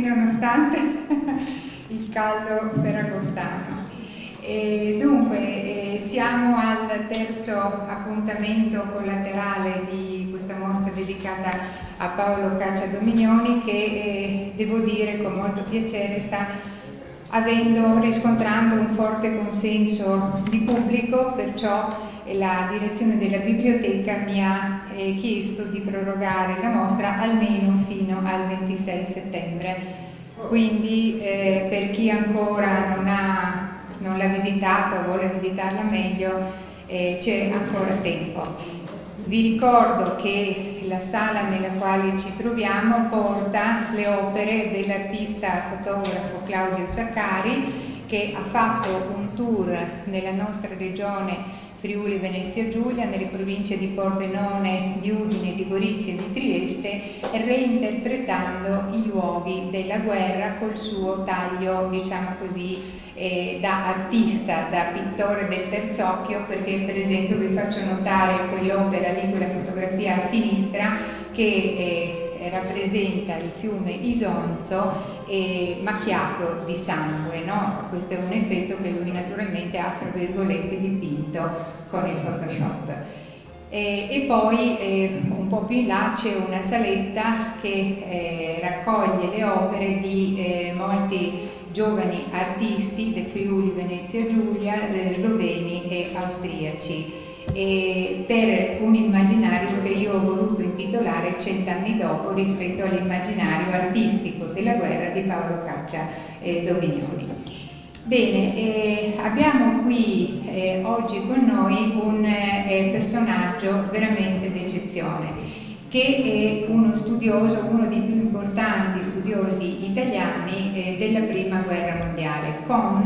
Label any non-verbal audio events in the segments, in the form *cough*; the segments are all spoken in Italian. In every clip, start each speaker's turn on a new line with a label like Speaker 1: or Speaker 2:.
Speaker 1: nonostante *laughs* il caldo ferragostano. E dunque eh, siamo al terzo appuntamento collaterale di questa mostra dedicata a Paolo Caccia Dominioni che eh, devo dire con molto piacere sta avendo, riscontrando un forte consenso di pubblico, perciò la direzione della biblioteca mi ha eh, chiesto di prorogare la mostra almeno fino al 26 settembre. Quindi eh, per chi ancora non, non l'ha visitata o vuole visitarla meglio eh, c'è ancora tempo. Vi ricordo che la sala nella quale ci troviamo porta le opere dell'artista fotografo Claudio Saccari che ha fatto un tour nella nostra regione Friuli Venezia Giulia, nelle province di Pordenone, di Udine, di Gorizia e di Trieste, reinterpretando i luoghi della guerra col suo taglio, diciamo così, eh, da artista, da pittore del terzocchio, perché per esempio vi faccio notare quell'opera lì, quella fotografia a sinistra, che eh, rappresenta il fiume Isonzo eh, macchiato di sangue, no? questo è un effetto che lui naturalmente ha fra virgolette dipinto con il Photoshop. E, e poi eh, un po' più in là c'è una saletta che eh, raccoglie le opere di eh, molti giovani artisti del Friuli Venezia Giulia, sloveni e austriaci e per un immaginario che io ho voluto intitolare Cent'anni dopo rispetto all'immaginario artistico della guerra di Paolo Caccia eh, Dominioni. Bene, eh, abbiamo qui eh, oggi con noi un eh, personaggio veramente d'eccezione che è uno studioso, uno dei più importanti studiosi italiani eh, della prima guerra mondiale, con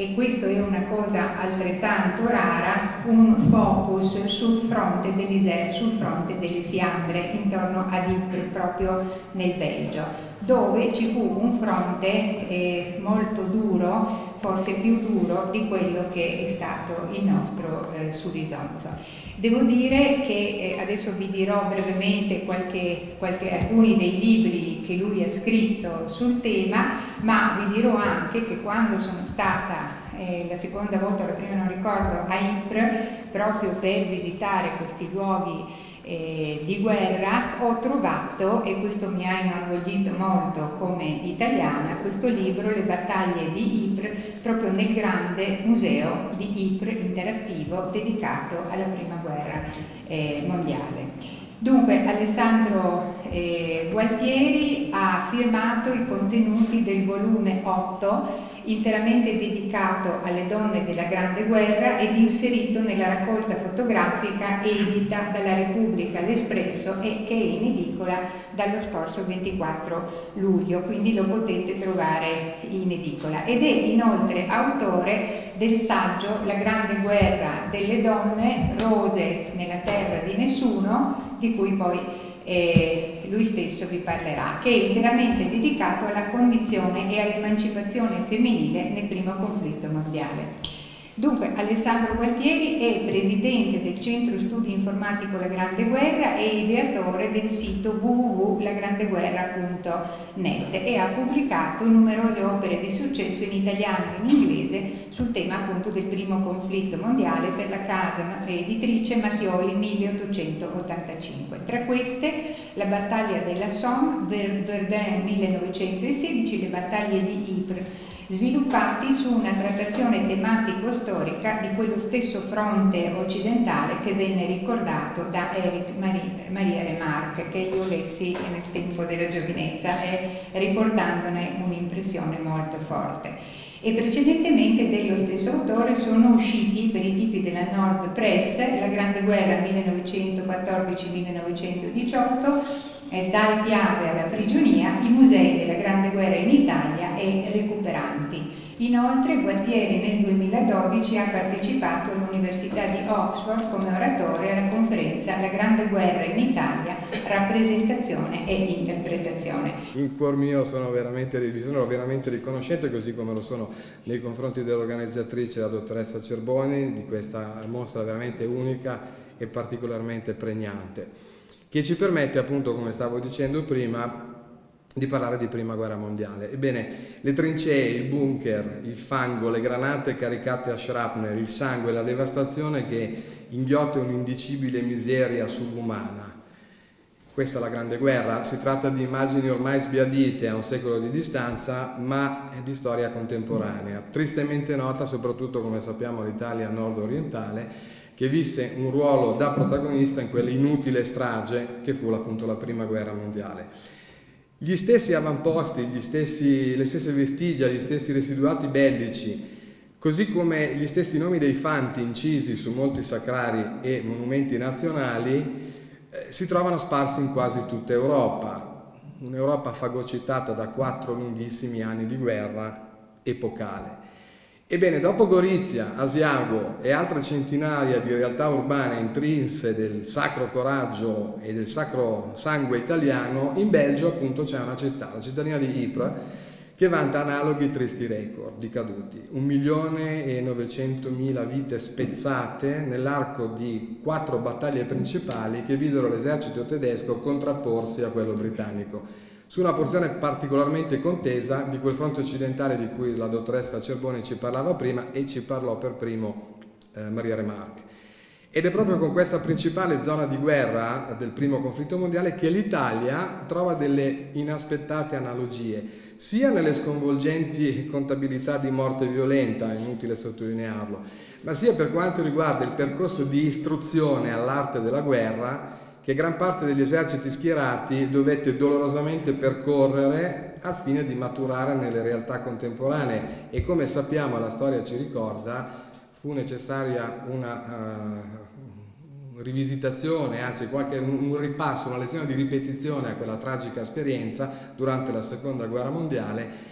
Speaker 1: e questo è una cosa altrettanto rara, un focus sul fronte dell'Isère, sul fronte delle Fiandre, intorno ad Ypres, proprio nel Belgio, dove ci fu un fronte eh, molto duro, forse più duro di quello che è stato il nostro eh, Surisonzo. Devo dire che eh, adesso vi dirò brevemente qualche, qualche, alcuni dei libri che lui ha scritto sul tema, ma vi dirò anche che quando sono stata eh, la seconda volta, la prima non ricordo, a Ypres, proprio per visitare questi luoghi eh, di guerra, ho trovato, e questo mi ha inorgoglito molto come italiana, questo libro, Le battaglie di Ypres, proprio nel grande museo di Ypres interattivo dedicato alla prima guerra eh, mondiale. Dunque Alessandro eh, Gualtieri ha firmato i contenuti del volume 8 interamente dedicato alle donne della Grande Guerra ed inserito nella raccolta fotografica edita dalla Repubblica L'Espresso e che è in edicola dallo scorso 24 luglio, quindi lo potete trovare in edicola. Ed è inoltre autore del saggio La Grande Guerra delle donne, rose nella terra di nessuno, di cui poi eh, lui stesso vi parlerà, che è interamente dedicato alla condizione e all'emancipazione femminile nel primo conflitto mondiale. Dunque, Alessandro Gualtieri è presidente del Centro Studi Informatico La Grande Guerra e ideatore del sito www.lagrandeguerra.net e ha pubblicato numerose opere di successo in italiano e in inglese sul tema appunto del primo conflitto mondiale per la casa editrice Mattioli 1885. Tra queste la battaglia della Somme, Verdun 1916, le battaglie di Ypres sviluppati su una trattazione tematico-storica di quello stesso fronte occidentale che venne ricordato da Eric Maria Remarque, che io lessi nel tempo della giovinezza e riportandone un'impressione molto forte. E precedentemente dello stesso autore sono usciti per i tipi della Nord Press La Grande Guerra 1914-1918 eh, dal Piave alla prigionia, i musei della Grande Guerra in Italia e recuperanti. Inoltre Gualtieri nel 2012 ha partecipato all'Università di Oxford come oratore alla conferenza La Grande Guerra in Italia, rappresentazione e interpretazione.
Speaker 2: In cuor mio sono veramente, sono veramente riconoscente, così come lo sono nei confronti dell'organizzatrice, la dottoressa Cerboni, di questa mostra veramente unica e particolarmente pregnante, che ci permette appunto, come stavo dicendo prima, di parlare di prima guerra mondiale. Ebbene, le trincee, il bunker, il fango, le granate caricate a shrapnel, il sangue, la devastazione che inghiotte un'indicibile miseria subumana. Questa è la grande guerra, si tratta di immagini ormai sbiadite a un secolo di distanza, ma di storia contemporanea, tristemente nota soprattutto, come sappiamo, l'Italia nord-orientale, che visse un ruolo da protagonista in quell'inutile strage che fu appunto la prima guerra mondiale. Gli stessi avamposti, gli stessi, le stesse vestigia, gli stessi residuati bellici, così come gli stessi nomi dei fanti incisi su molti sacrari e monumenti nazionali, eh, si trovano sparsi in quasi tutta Europa, un'Europa fagocitata da quattro lunghissimi anni di guerra epocale. Ebbene, dopo Gorizia, Asiago e altre centinaia di realtà urbane intrinse del sacro coraggio e del sacro sangue italiano, in Belgio appunto c'è una città, la cittadina di Ypres, che vanta analoghi tristi record di caduti. Un milione e novecentomila vite spezzate nell'arco di quattro battaglie principali che videro l'esercito tedesco contrapporsi a quello britannico su una porzione particolarmente contesa di quel fronte occidentale di cui la dottoressa Cerboni ci parlava prima e ci parlò per primo eh, Maria Remarque. Ed è proprio con questa principale zona di guerra del primo conflitto mondiale che l'Italia trova delle inaspettate analogie, sia nelle sconvolgenti contabilità di morte violenta, inutile sottolinearlo, ma sia per quanto riguarda il percorso di istruzione all'arte della guerra che gran parte degli eserciti schierati dovette dolorosamente percorrere al fine di maturare nelle realtà contemporanee. E come sappiamo la storia ci ricorda fu necessaria una uh, rivisitazione, anzi qualche, un ripasso, una lezione di ripetizione a quella tragica esperienza durante la seconda guerra mondiale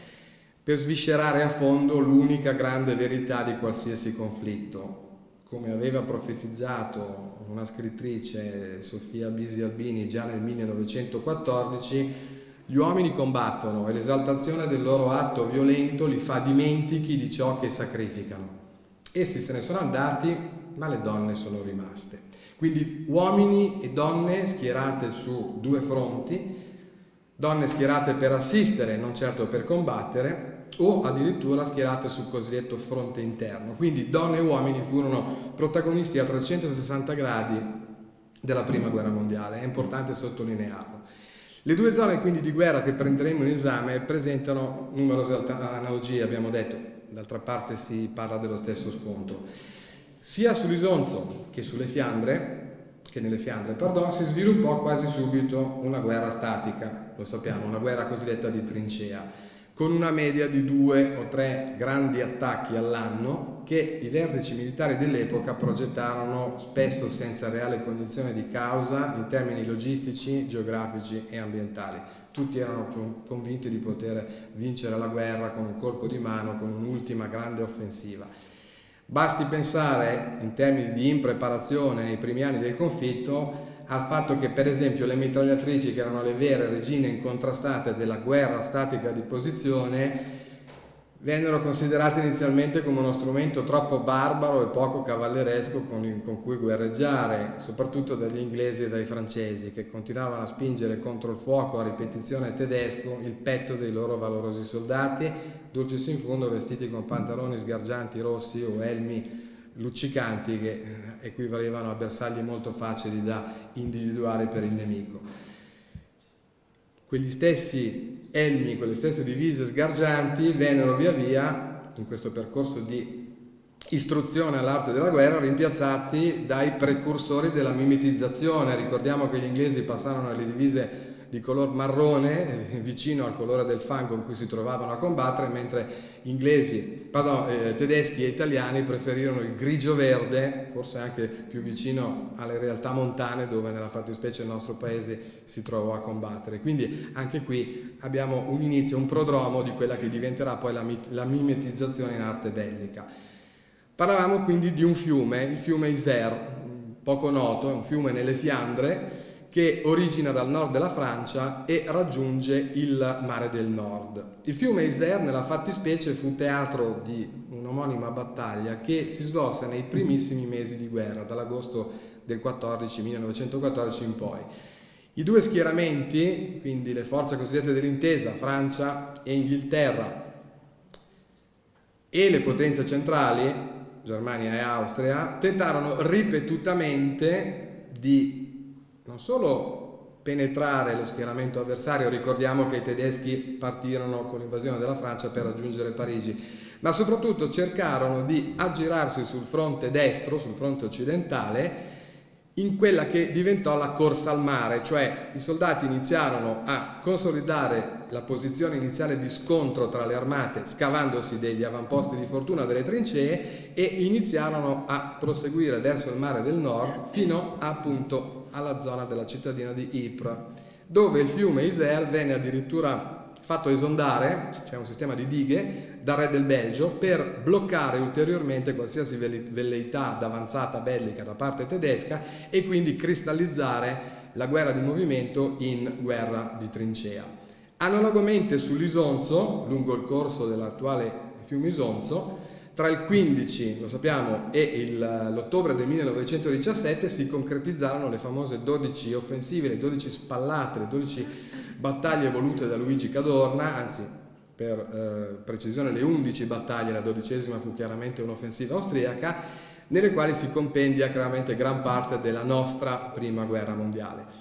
Speaker 2: per sviscerare a fondo l'unica grande verità di qualsiasi conflitto, come aveva profetizzato una scrittrice, Sofia Bisi Albini, già nel 1914, gli uomini combattono e l'esaltazione del loro atto violento li fa dimentichi di ciò che sacrificano. Essi se ne sono andati, ma le donne sono rimaste. Quindi uomini e donne schierate su due fronti, donne schierate per assistere, non certo per combattere, o addirittura schierate sul cosiddetto fronte interno. Quindi donne e uomini furono protagonisti a 360 gradi della prima guerra mondiale, è importante sottolinearlo. Le due zone quindi di guerra che prenderemo in esame presentano numerose analogie, abbiamo detto, d'altra parte si parla dello stesso scontro. Sia sull'Isonzo che sulle Fiandre, che nelle Fiandre, pardon, si sviluppò quasi subito una guerra statica, lo sappiamo, una guerra cosiddetta di trincea con una media di due o tre grandi attacchi all'anno che i vertici militari dell'epoca progettarono spesso senza reale cognizione di causa in termini logistici, geografici e ambientali. Tutti erano convinti di poter vincere la guerra con un colpo di mano, con un'ultima grande offensiva. Basti pensare in termini di impreparazione nei primi anni del conflitto al fatto che per esempio le mitragliatrici che erano le vere regine incontrastate della guerra statica di posizione vennero considerate inizialmente come uno strumento troppo barbaro e poco cavalleresco con, con, cui guerreggiare, soprattutto dagli inglesi e dai francesi, che continuavano a spingere contro il fuoco a ripetizione tedesco il petto dei loro valorosi soldati, dulcis in fondo vestiti con pantaloni sgargianti rossi o elmi luccicanti che eh, equivalevano a bersagli molto facili da individuare per il nemico. Quegli stessi elmi, quelle stesse divise sgargianti vennero via via, in questo percorso di istruzione all'arte della guerra, rimpiazzati dai precursori della mimetizzazione. Ricordiamo che gli inglesi passarono alle divise di color marrone, eh, vicino al colore del fango in cui si trovavano a combattere, mentre inglesi, pardon, eh, tedeschi e italiani preferirono il grigio verde, forse anche più vicino alle realtà montane dove nella fattispecie il nostro paese si trovò a combattere. Quindi anche qui abbiamo un inizio, un prodromo di quella che diventerà poi la, la mimetizzazione in arte bellica. Parlavamo quindi di un fiume, il fiume Isère, poco noto, è un fiume nelle Fiandre, che origina dal nord della Francia e raggiunge il mare del nord. Il fiume Isère nella fattispecie fu teatro di un'omonima battaglia che si svolse nei primissimi mesi di guerra, dall'agosto del 14, 1914 in poi. I due schieramenti, quindi le forze cosiddette dell'intesa, Francia e Inghilterra, e le potenze centrali, Germania e Austria, tentarono ripetutamente di non solo penetrare lo schieramento avversario, ricordiamo che i tedeschi partirono con l'invasione della Francia per raggiungere Parigi, ma soprattutto cercarono di aggirarsi sul fronte destro, sul fronte occidentale, in quella che diventò la corsa al mare, cioè i soldati iniziarono a consolidare la posizione iniziale di scontro tra le armate scavandosi degli avamposti di fortuna delle trincee e iniziarono a proseguire verso il mare del nord fino appunto alla zona della cittadina di Ypres, dove il fiume Isère venne addirittura fatto esondare, c'è un sistema di dighe, dal re del Belgio per bloccare ulteriormente qualsiasi velleità d'avanzata bellica da parte tedesca e quindi cristallizzare la guerra di movimento in guerra di trincea. Analogamente sull'Isonzo, lungo il corso dell'attuale fiume Isonzo, tra il 15, lo sappiamo, e l'ottobre del 1917 si concretizzarono le famose 12 offensive, le 12 spallate, le 12 battaglie volute da Luigi Cadorna, anzi per eh, precisione le 11 battaglie, la dodicesima fu chiaramente un'offensiva austriaca, nelle quali si compendia chiaramente gran parte della nostra prima guerra mondiale.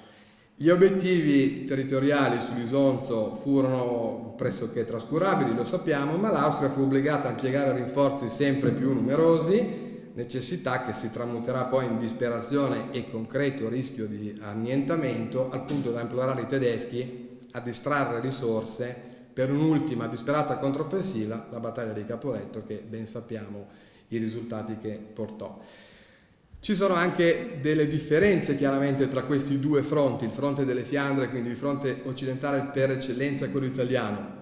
Speaker 2: Gli obiettivi territoriali sull'Isonzo furono pressoché trascurabili, lo sappiamo, ma l'Austria fu obbligata a impiegare rinforzi sempre più numerosi, necessità che si tramuterà poi in disperazione e concreto rischio di annientamento, al punto da implorare i tedeschi a distrarre risorse per un'ultima disperata controffensiva, la battaglia di Caporetto, che ben sappiamo i risultati che portò. Ci sono anche delle differenze chiaramente tra questi due fronti, il fronte delle Fiandre, quindi il fronte occidentale per eccellenza e quello italiano.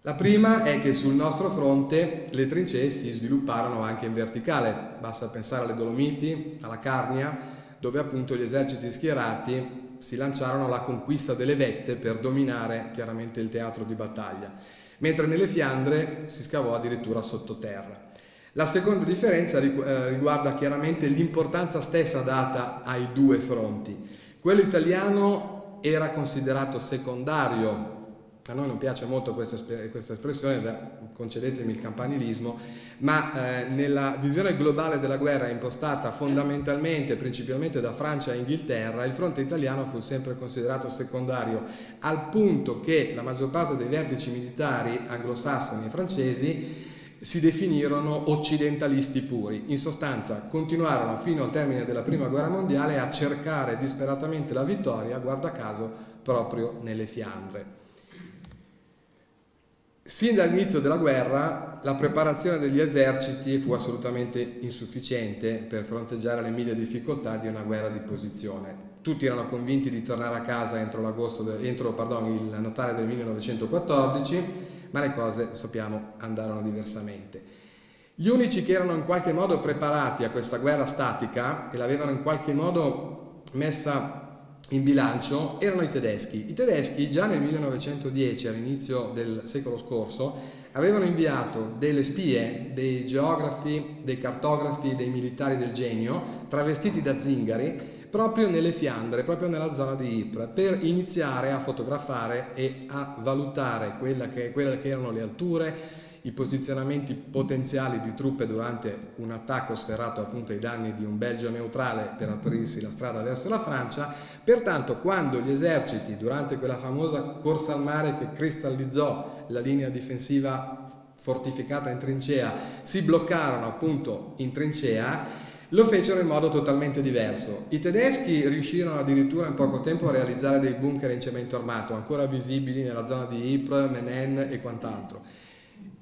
Speaker 2: La prima è che sul nostro fronte le trincee si svilupparono anche in verticale, basta pensare alle Dolomiti, alla Carnia, dove appunto gli eserciti schierati si lanciarono alla conquista delle vette per dominare chiaramente il teatro di battaglia, mentre nelle Fiandre si scavò addirittura sottoterra. La seconda differenza eh, riguarda chiaramente l'importanza stessa data ai due fronti. Quello italiano era considerato secondario, a noi non piace molto questa, espressione, concedetemi il campanilismo, ma eh, nella visione globale della guerra impostata fondamentalmente, principalmente da Francia e Inghilterra, il fronte italiano fu sempre considerato secondario, al punto che la maggior parte dei vertici militari anglosassoni e francesi si definirono occidentalisti puri. In sostanza continuarono fino al termine della prima guerra mondiale a cercare disperatamente la vittoria, guarda caso, proprio nelle Fiandre. Sin dall'inizio della guerra la preparazione degli eserciti fu assolutamente insufficiente per fronteggiare le mille difficoltà di una guerra di posizione. Tutti erano convinti di tornare a casa entro, entro pardon, il Natale del 1914 ma le cose, sappiamo, andarono diversamente. Gli unici che erano in qualche modo preparati a questa guerra statica e l'avevano in qualche modo messa in bilancio erano i tedeschi. I tedeschi già nel 1910, all'inizio del secolo scorso, avevano inviato delle spie, dei geografi, dei cartografi, dei militari del genio, travestiti da zingari, proprio nelle Fiandre, proprio nella zona di Ypres, per iniziare a fotografare e a valutare quelle che, quelle che erano le alture, i posizionamenti potenziali di truppe durante un attacco sferrato appunto ai danni di un Belgio neutrale per aprirsi la strada verso la Francia. Pertanto quando gli eserciti durante quella famosa corsa al mare che cristallizzò la linea difensiva fortificata in trincea si bloccarono appunto in trincea, lo fecero in modo totalmente diverso. I tedeschi riuscirono addirittura in poco tempo a realizzare dei bunker in cemento armato, ancora visibili nella zona di Ypres, Menen e quant'altro.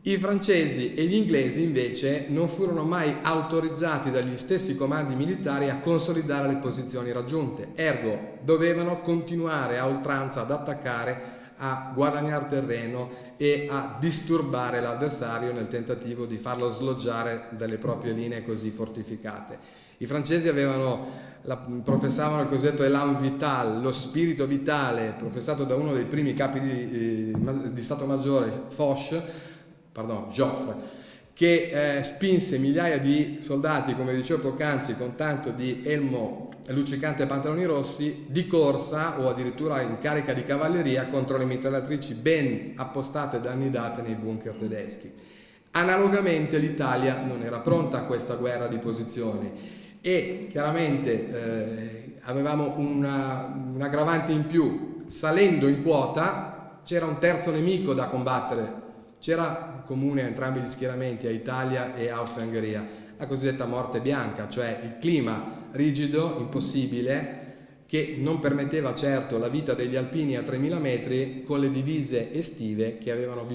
Speaker 2: I francesi e gli inglesi invece non furono mai autorizzati dagli stessi comandi militari a consolidare le posizioni raggiunte, ergo dovevano continuare a oltranza ad attaccare a guadagnare terreno e a disturbare l'avversario nel tentativo di farlo sloggiare dalle proprie linee così fortificate. I francesi avevano, la, professavano il cosiddetto elan vital, lo spirito vitale professato da uno dei primi capi di, eh, di Stato Maggiore, Foch, pardon, Joffre, che eh, spinse migliaia di soldati, come dicevo poc'anzi, con tanto di elmo luccicante pantaloni rossi di corsa o addirittura in carica di cavalleria contro le mitragliatrici ben appostate e annidate nei bunker tedeschi. Analogamente l'Italia non era pronta a questa guerra di posizioni e chiaramente eh, avevamo una, un aggravante in più, salendo in quota c'era un terzo nemico da combattere, c'era comune a entrambi gli schieramenti, a Italia e Austria-Ungheria, la cosiddetta morte bianca, cioè il clima rigido, impossibile, che non permetteva certo la vita degli alpini a 3000 metri con le divise estive che avevano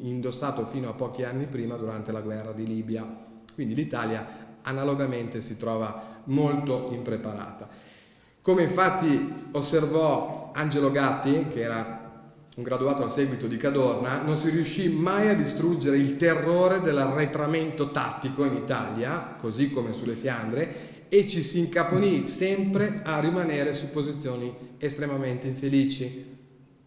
Speaker 2: indossato fino a pochi anni prima durante la guerra di Libia. Quindi l'Italia analogamente si trova molto impreparata. Come infatti osservò Angelo Gatti, che era un graduato al seguito di Cadorna, non si riuscì mai a distruggere il terrore dell'arretramento tattico in Italia, così come sulle Fiandre, e ci si incaponì sempre a rimanere su posizioni estremamente infelici.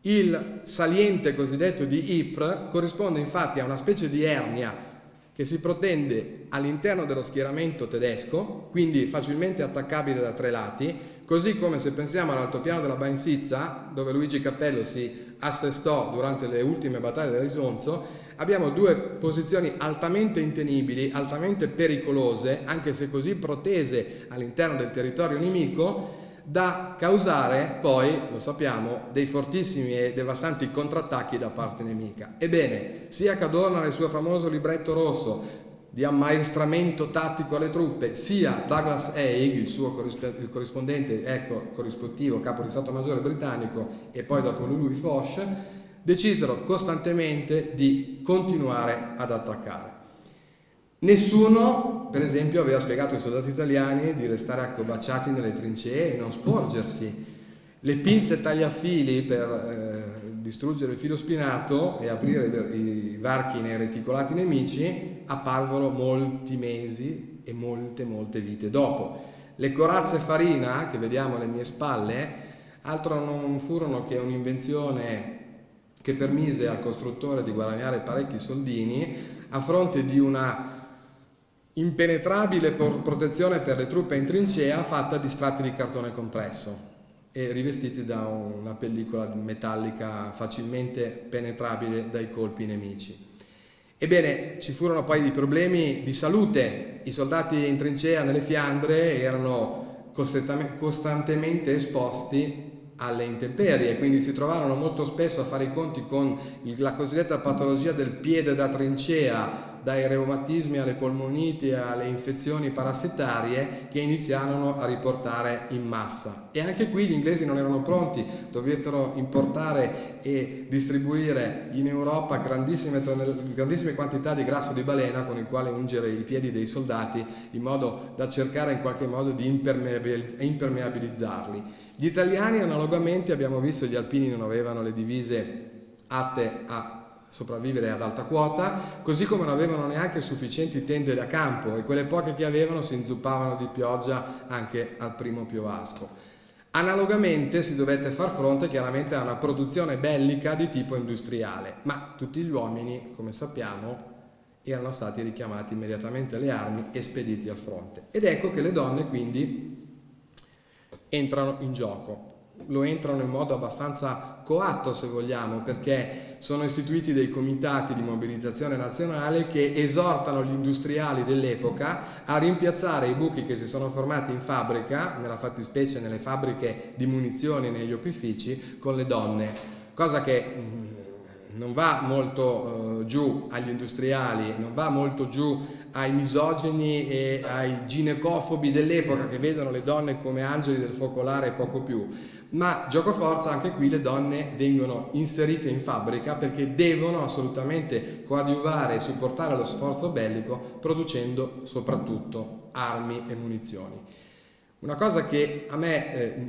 Speaker 2: Il saliente cosiddetto di Ypres corrisponde infatti a una specie di ernia che si protende all'interno dello schieramento tedesco, quindi facilmente attaccabile da tre lati, così come se pensiamo all'altopiano della Bainsizza, dove Luigi Cappello si assestò durante le ultime battaglie dell'Isonzo, abbiamo due posizioni altamente intenibili, altamente pericolose, anche se così protese all'interno del territorio nemico, da causare poi, lo sappiamo, dei fortissimi e devastanti contrattacchi da parte nemica. Ebbene, sia Cadorna nel suo famoso libretto rosso di ammaestramento tattico alle truppe, sia Douglas Haig, il suo corrispondente, ecco, corrispettivo capo di Stato Maggiore britannico, e poi dopo lui Foch, decisero costantemente di continuare ad attaccare. Nessuno, per esempio, aveva spiegato ai soldati italiani di restare accovacciati nelle trincee e non sporgersi. Le pinze tagliafili per eh, distruggere il filo spinato e aprire i varchi nei reticolati nemici apparvono molti mesi e molte, molte vite dopo. Le corazze farina che vediamo alle mie spalle altro non furono che un'invenzione che permise al costruttore di guadagnare parecchi soldini a fronte di una impenetrabile protezione per le truppe in trincea fatta di strati di cartone compresso e rivestiti da una pellicola metallica facilmente penetrabile dai colpi nemici. Ebbene, ci furono poi dei problemi di salute. I soldati in trincea nelle Fiandre erano costantemente esposti alle intemperie, quindi si trovarono molto spesso a fare i conti con la cosiddetta patologia del piede da trincea, dai reumatismi alle polmoniti alle infezioni parassitarie che iniziarono a riportare in massa. E anche qui gli inglesi non erano pronti, dovettero importare e distribuire in Europa grandissime, grandissime quantità di grasso di balena con il quale ungere i piedi dei soldati in modo da cercare in qualche modo di impermeabilizzarli. Gli italiani analogamente abbiamo visto gli alpini non avevano le divise atte a sopravvivere ad alta quota, così come non avevano neanche sufficienti tende da campo e quelle poche che avevano si inzuppavano di pioggia anche al primo piovasco. Analogamente si dovette far fronte chiaramente a una produzione bellica di tipo industriale, ma tutti gli uomini, come sappiamo, erano stati richiamati immediatamente alle armi e spediti al fronte. Ed ecco che le donne quindi entrano in gioco. Lo entrano in modo abbastanza coatto, se vogliamo, perché sono istituiti dei comitati di mobilitazione nazionale che esortano gli industriali dell'epoca a rimpiazzare i buchi che si sono formati in fabbrica, nella fattispecie nelle fabbriche di munizioni negli opifici, con le donne, cosa che mm, non va molto uh, giù agli industriali, non va molto giù ai misogini e ai ginecofobi dell'epoca che vedono le donne come angeli del focolare e poco più, ma gioco forza anche qui le donne vengono inserite in fabbrica perché devono assolutamente coadiuvare e supportare lo sforzo bellico producendo soprattutto armi e munizioni. Una cosa che a me eh,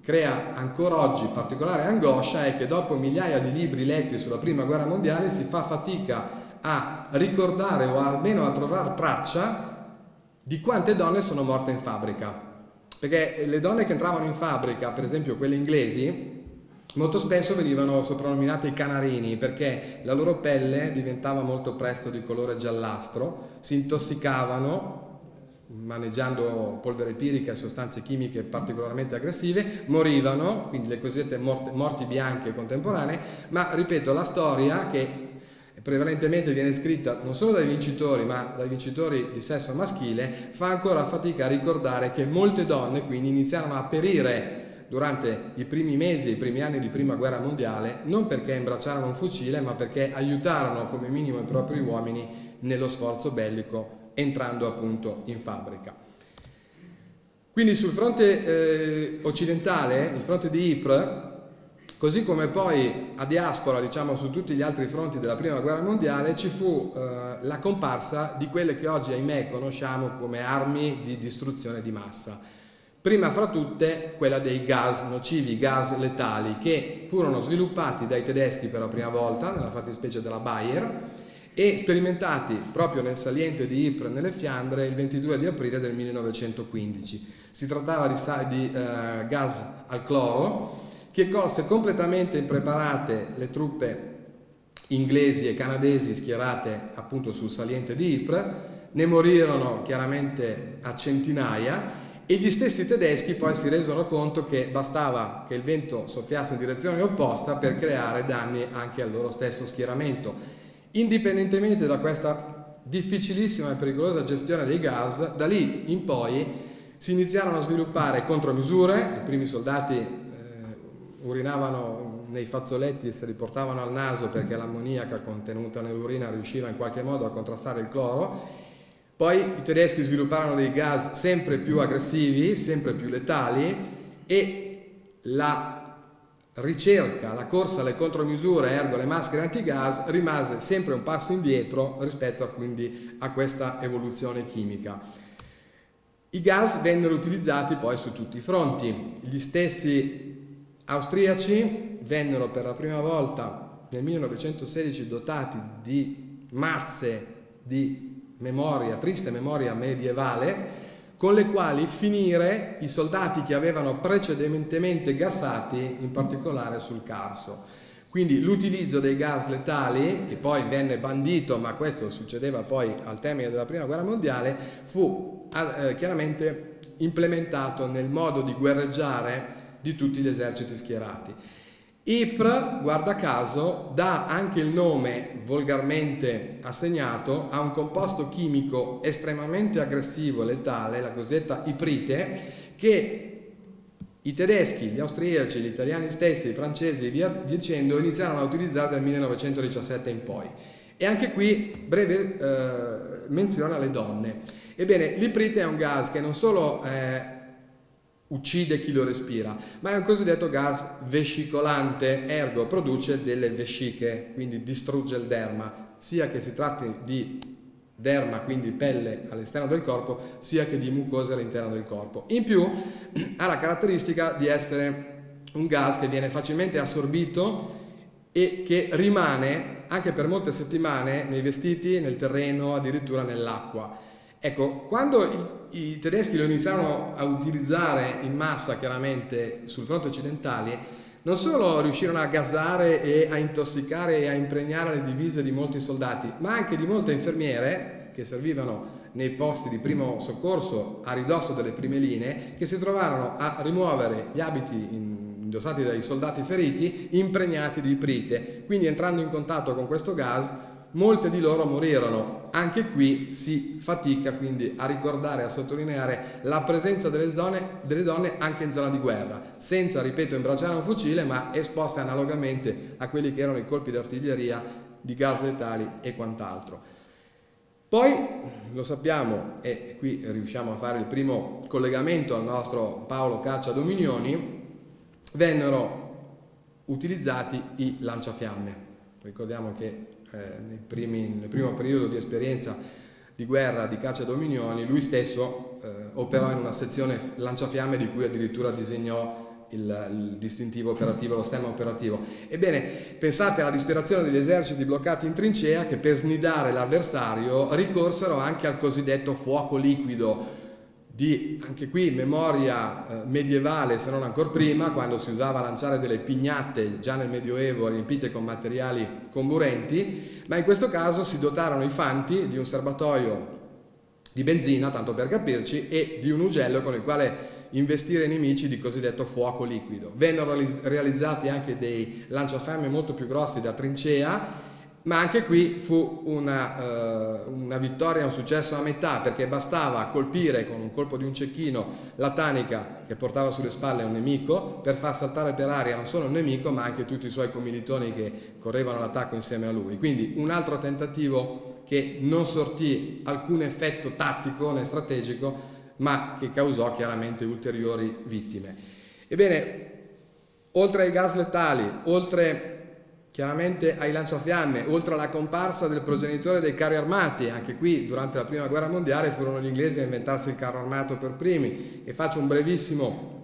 Speaker 2: crea ancora oggi particolare angoscia è che dopo migliaia di libri letti sulla prima guerra mondiale si fa fatica a ricordare o almeno a trovare traccia di quante donne sono morte in fabbrica. Perché le donne che entravano in fabbrica, per esempio quelle inglesi, molto spesso venivano soprannominate i canarini perché la loro pelle diventava molto presto di colore giallastro, si intossicavano maneggiando polvere pirica e sostanze chimiche particolarmente aggressive, morivano, quindi le cosiddette morti, bianche contemporanee, ma ripeto, la storia che prevalentemente viene scritta non solo dai vincitori, ma dai vincitori di sesso maschile, fa ancora fatica a ricordare che molte donne quindi iniziarono a perire durante i primi mesi, i primi anni di prima guerra mondiale, non perché imbracciarono un fucile, ma perché aiutarono come minimo i propri uomini nello sforzo bellico entrando appunto in fabbrica. Quindi sul fronte eh, occidentale, il fronte di Ypres, così come poi a diaspora, diciamo su tutti gli altri fronti della prima guerra mondiale, ci fu eh, la comparsa di quelle che oggi ahimè conosciamo come armi di distruzione di massa. Prima fra tutte quella dei gas nocivi, gas letali, che furono sviluppati dai tedeschi per la prima volta, nella fattispecie della Bayer, e sperimentati proprio nel saliente di Ypres nelle Fiandre il 22 di aprile del 1915. Si trattava di, di uh, gas al cloro che colse completamente impreparate le truppe inglesi e canadesi schierate appunto sul saliente di Ypres, ne morirono chiaramente a centinaia e gli stessi tedeschi poi si resero conto che bastava che il vento soffiasse in direzione opposta per creare danni anche al loro stesso schieramento. Indipendentemente da questa difficilissima e pericolosa gestione dei gas, da lì in poi si iniziarono a sviluppare contromisure, i primi soldati urinavano nei fazzoletti e se li portavano al naso perché l'ammoniaca contenuta nell'urina riusciva in qualche modo a contrastare il cloro, poi i tedeschi svilupparono dei gas sempre più aggressivi, sempre più letali e la ricerca, la corsa alle contromisure, ergo le maschere antigas, rimase sempre un passo indietro rispetto a, quindi, a questa evoluzione chimica. I gas vennero utilizzati poi su tutti i fronti. Gli stessi austriaci vennero per la prima volta nel 1916 dotati di mazze di memoria, triste memoria medievale, con le quali finire i soldati che avevano precedentemente gassati, in particolare sul Carso. Quindi l'utilizzo dei gas letali, che poi venne bandito, ma questo succedeva poi al termine della Prima Guerra Mondiale, fu eh, chiaramente implementato nel modo di guerreggiare di tutti gli eserciti schierati. Ypres, guarda caso, dà anche il nome volgarmente assegnato a un composto chimico estremamente aggressivo e letale, la cosiddetta iprite, che i tedeschi, gli austriaci, gli italiani stessi, i francesi e via dicendo iniziarono a utilizzare dal 1917 in poi. E anche qui breve eh, menzione alle donne. Ebbene, l'iprite è un gas che non solo eh, uccide chi lo respira, ma è un cosiddetto gas vescicolante, ergo produce delle vesciche, quindi distrugge il derma, sia che si tratti di derma, quindi pelle all'esterno del corpo, sia che di mucose all'interno del corpo. In più *clears throat* ha la caratteristica di essere un gas che viene facilmente assorbito e che rimane anche per molte settimane nei vestiti, nel terreno, addirittura nell'acqua. Ecco, quando il i tedeschi lo iniziarono a utilizzare in massa chiaramente sul fronte occidentale, non solo riuscirono a gasare e a intossicare e a impregnare le divise di molti soldati, ma anche di molte infermiere che servivano nei posti di primo soccorso a ridosso delle prime linee, che si trovarono a rimuovere gli abiti indossati dai soldati feriti impregnati di iprite. Quindi entrando in contatto con questo gas molte di loro morirono. Anche qui si fatica quindi a ricordare, a sottolineare la presenza delle, zone, delle donne anche in zona di guerra, senza, ripeto, imbracciare un fucile, ma esposte analogamente a quelli che erano i colpi d'artiglieria, di gas letali e quant'altro. Poi, lo sappiamo, e qui riusciamo a fare il primo collegamento al nostro Paolo Caccia Dominioni, vennero utilizzati i lanciafiamme. Ricordiamo che eh, primi, nel primo periodo di esperienza di guerra di caccia dominioni, lui stesso eh, operò in una sezione lanciafiamme di cui addirittura disegnò il, il, distintivo operativo, lo stemma operativo. Ebbene, pensate alla disperazione degli eserciti bloccati in trincea che per snidare l'avversario ricorsero anche al cosiddetto fuoco liquido, di anche qui memoria eh, medievale se non ancora prima quando si usava lanciare delle pignate già nel medioevo riempite con materiali comburenti ma in questo caso si dotarono i fanti di un serbatoio di benzina tanto per capirci e di un ugello con il quale investire i nemici di cosiddetto fuoco liquido. Vennero realizzati anche dei lanciafiamme molto più grossi da trincea ma anche qui fu una, uh, una, vittoria, un successo a metà perché bastava colpire con un colpo di un cecchino la tanica che portava sulle spalle un nemico per far saltare per aria non solo il nemico ma anche tutti i suoi commilitoni che correvano all'attacco insieme a lui. Quindi un altro tentativo che non sortì alcun effetto tattico né strategico ma che causò chiaramente ulteriori vittime. Ebbene, oltre ai gas letali, oltre Chiaramente ai lanciafiamme, oltre alla comparsa del progenitore dei carri armati, anche qui durante la prima guerra mondiale furono gli inglesi a inventarsi il carro armato per primi. E faccio un brevissimo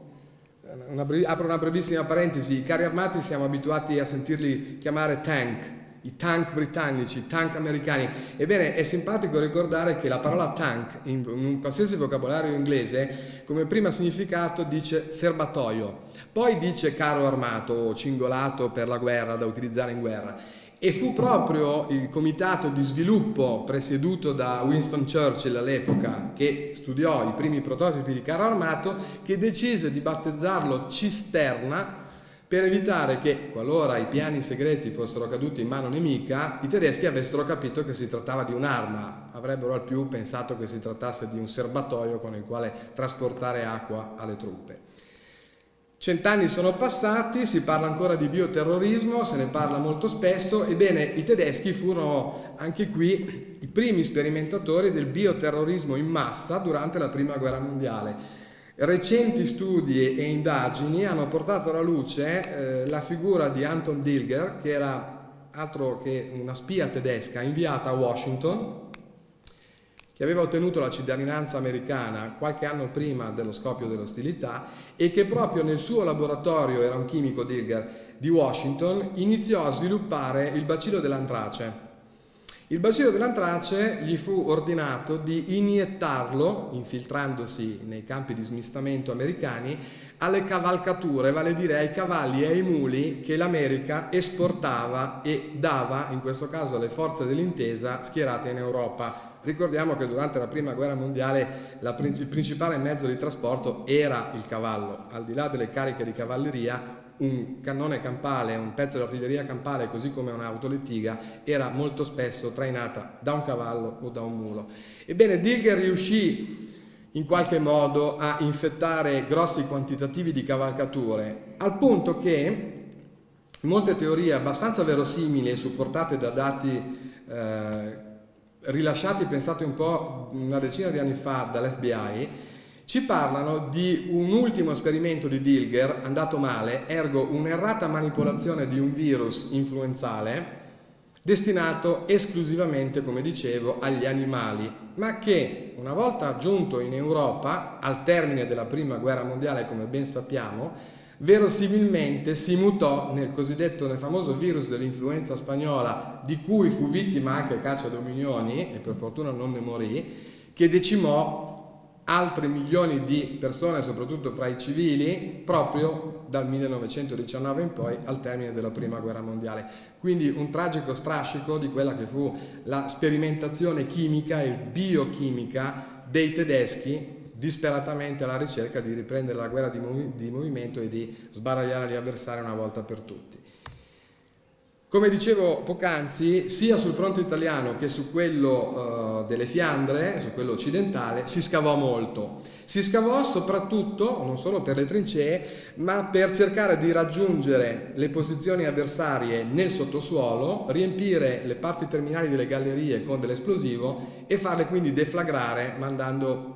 Speaker 2: una brev apro una brevissima parentesi, i carri armati siamo abituati a sentirli chiamare tank, i tank britannici, i tank americani. Ebbene, è simpatico ricordare che la parola tank in un qualsiasi vocabolario inglese come prima significato dice serbatoio poi dice carro armato cingolato per la guerra da utilizzare in guerra. E fu proprio il comitato di sviluppo presieduto da Winston Churchill all'epoca, che studiò i primi prototipi di carro armato, che decise di battezzarlo cisterna per evitare che, qualora i piani segreti fossero caduti in mano nemica, i tedeschi avessero capito che si trattava di un'arma, avrebbero al più pensato che si trattasse di un serbatoio con il quale trasportare acqua alle truppe. Cent'anni sono passati, si parla ancora di bioterrorismo, se ne parla molto spesso, ebbene i tedeschi furono anche qui i primi sperimentatori del bioterrorismo in massa durante la Prima Guerra Mondiale. Recenti studi e indagini hanno portato alla luce eh, la figura di Anton Dilger, che era altro che una spia tedesca inviata a Washington che aveva ottenuto la cittadinanza americana qualche anno prima dello scoppio delle ostilità e che proprio nel suo laboratorio, era un chimico Dilger, di Washington, iniziò a sviluppare il bacillo dell'antrace. Il bacillo dell'antrace gli fu ordinato di iniettarlo, infiltrandosi nei campi di smistamento americani, alle cavalcature, vale a dire ai cavalli e ai muli che l'America esportava e dava, in questo caso alle forze dell'intesa schierate in Europa Ricordiamo che durante la prima guerra mondiale la, il principale mezzo di trasporto era il cavallo, al di là delle cariche di cavalleria un cannone campale, un pezzo di artiglieria campale, così come un'autolettiga, era molto spesso trainata da un cavallo o da un mulo. Ebbene, Dilger riuscì in qualche modo a infettare grossi quantitativi di cavalcature, al punto che molte teorie abbastanza verosimili e supportate da dati eh, rilasciati, pensate un po', una decina di anni fa dall'FBI, ci parlano di un ultimo esperimento di Dilger andato male, ergo un'errata manipolazione di un virus influenzale destinato esclusivamente, come dicevo, agli animali, ma che una volta giunto in Europa, al termine della prima guerra mondiale, come ben sappiamo, verosimilmente si mutò nel cosiddetto, nel famoso virus dell'influenza spagnola, di cui fu vittima anche Caccia Dominioni, e per fortuna non ne morì, che decimò altri milioni di persone, soprattutto fra i civili, proprio dal 1919 in poi al termine della prima guerra mondiale. Quindi un tragico strascico di quella che fu la sperimentazione chimica e biochimica dei tedeschi disperatamente alla ricerca di riprendere la guerra di, movi di movimento e di sbaragliare gli avversari una volta per tutti. Come dicevo poc'anzi, sia sul fronte italiano che su quello uh, delle Fiandre, su quello occidentale, si scavò molto. Si scavò soprattutto, non solo per le trincee, ma per cercare di raggiungere le posizioni avversarie nel sottosuolo, riempire le parti terminali delle gallerie con dell'esplosivo e farle quindi deflagrare mandando eh,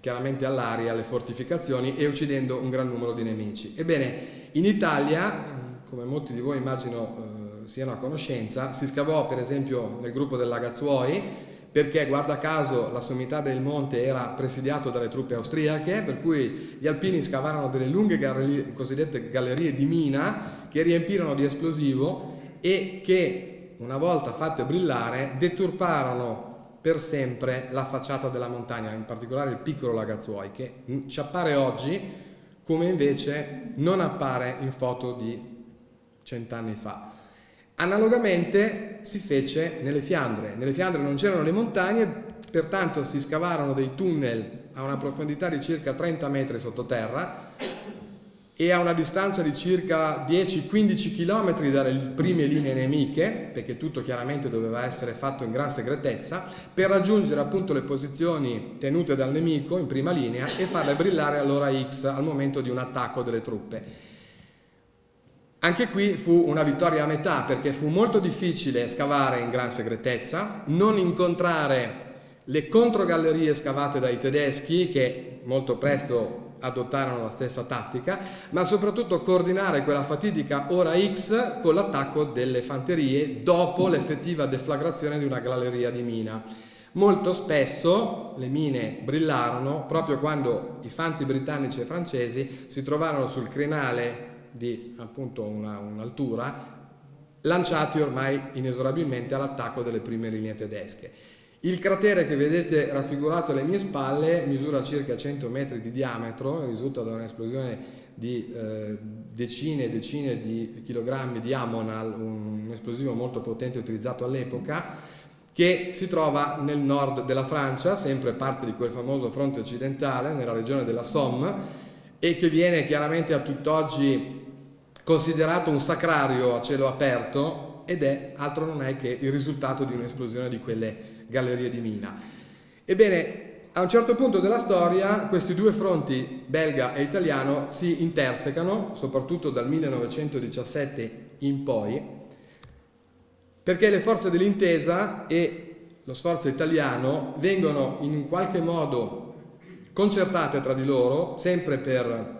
Speaker 2: chiaramente all'aria le fortificazioni e uccidendo un gran numero di nemici. Ebbene, in Italia, come molti di voi immagino eh, siano a conoscenza, si scavò per esempio nel gruppo del Lagazzuoi, perché guarda caso la sommità del monte era presidiato dalle truppe austriache, per cui gli alpini scavarono delle lunghe gallerie, cosiddette gallerie di mina che riempirono di esplosivo e che una volta fatte brillare deturparono per sempre la facciata della montagna, in particolare il piccolo Lagazzuoi, che ci appare oggi come invece non appare in foto di cent'anni fa. Analogamente si fece nelle Fiandre. Nelle Fiandre non c'erano le montagne, pertanto si scavarono dei tunnel a una profondità di circa 30 metri sottoterra e a una distanza di circa 10-15 km dalle prime linee nemiche, perché tutto chiaramente doveva essere fatto in gran segretezza, per raggiungere appunto le posizioni tenute dal nemico in prima linea e farle brillare all'ora X al momento di un attacco delle truppe. Anche qui fu una vittoria a metà perché fu molto difficile scavare in gran segretezza, non incontrare le controgallerie scavate dai tedeschi che molto presto adottarono la stessa tattica, ma soprattutto coordinare quella fatidica ora X con l'attacco delle fanterie dopo l'effettiva deflagrazione di una galleria di mina. Molto spesso le mine brillarono proprio quando i fanti britannici e francesi si trovarono sul crinale di appunto una, un'altura, lanciati ormai inesorabilmente all'attacco delle prime linee tedesche. Il cratere che vedete raffigurato alle mie spalle misura circa 100 metri di diametro, risulta da un'esplosione di eh, decine e decine di chilogrammi di ammonal, un, un esplosivo molto potente utilizzato all'epoca, che si trova nel nord della Francia, sempre parte di quel famoso fronte occidentale, nella regione della Somme, e che viene chiaramente a tutt'oggi considerato un sacrario a cielo aperto ed è altro non è che il risultato di un'esplosione di quelle gallerie di mina. Ebbene, a un certo punto della storia questi due fronti, belga e italiano, si intersecano, soprattutto dal 1917 in poi, perché le forze dell'intesa e lo sforzo italiano vengono in qualche modo concertate tra di loro, sempre per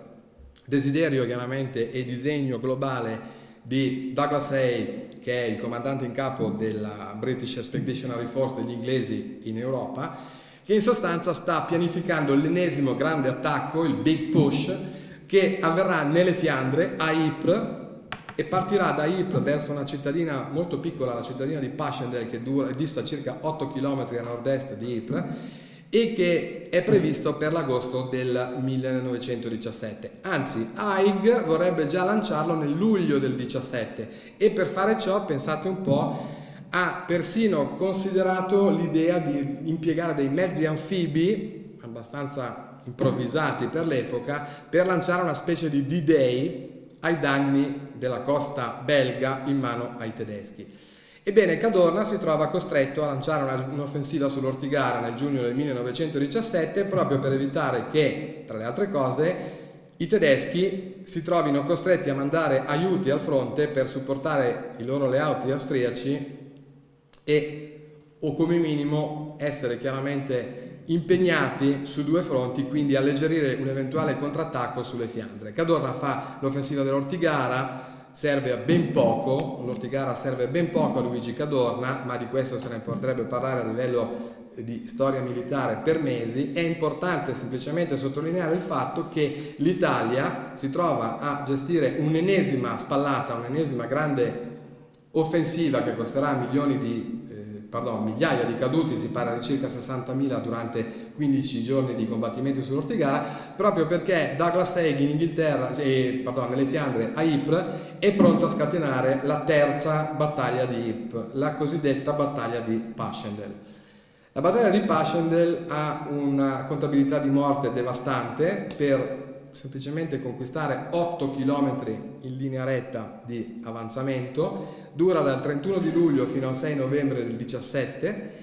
Speaker 2: desiderio chiaramente e disegno globale di Douglas Hay, che è il comandante in capo della British Expeditionary Force degli inglesi in Europa, che in sostanza sta pianificando l'ennesimo grande attacco, il Big Push, che avverrà nelle Fiandre, a Ypres, e partirà da Ypres verso una cittadina molto piccola, la cittadina di Passchendaele, che dura, dista circa 8 km a nord-est di Ypres, e che è previsto per l'agosto del 1917. Anzi, Haig vorrebbe già lanciarlo nel luglio del 17 e per fare ciò, pensate un po', ha persino considerato l'idea di impiegare dei mezzi anfibi abbastanza improvvisati per l'epoca per lanciare una specie di D-Day ai danni della costa belga in mano ai tedeschi. Ebbene, Cadorna si trova costretto a lanciare un'offensiva sull'Ortigara nel giugno del 1917 proprio per evitare che, tra le altre cose, i tedeschi si trovino costretti a mandare aiuti al fronte per supportare i loro alleati austriaci e o come minimo essere chiaramente impegnati su due fronti, quindi alleggerire un eventuale contrattacco sulle Fiandre. Cadorna fa l'offensiva dell'Ortigara, serve a ben poco, l'Ortigara serve ben poco a Luigi Cadorna, ma di questo se ne potrebbe parlare a livello di storia militare per mesi, è importante semplicemente sottolineare il fatto che l'Italia si trova a gestire un'ennesima spallata, un'ennesima grande offensiva che costerà milioni di pardon, migliaia di caduti, si parla di circa 60.000 durante 15 giorni di combattimenti sull'Ortigara, proprio perché Douglas Haig in Inghilterra, eh, pardon, nelle Fiandre a Ypres è pronto a scatenare la terza battaglia di Ypres, la cosiddetta battaglia di Passchendaele. La battaglia di Passchendaele ha una contabilità di morte devastante per semplicemente conquistare 8 km in linea retta di avanzamento, dura dal 31 di luglio fino al 6 novembre del 17,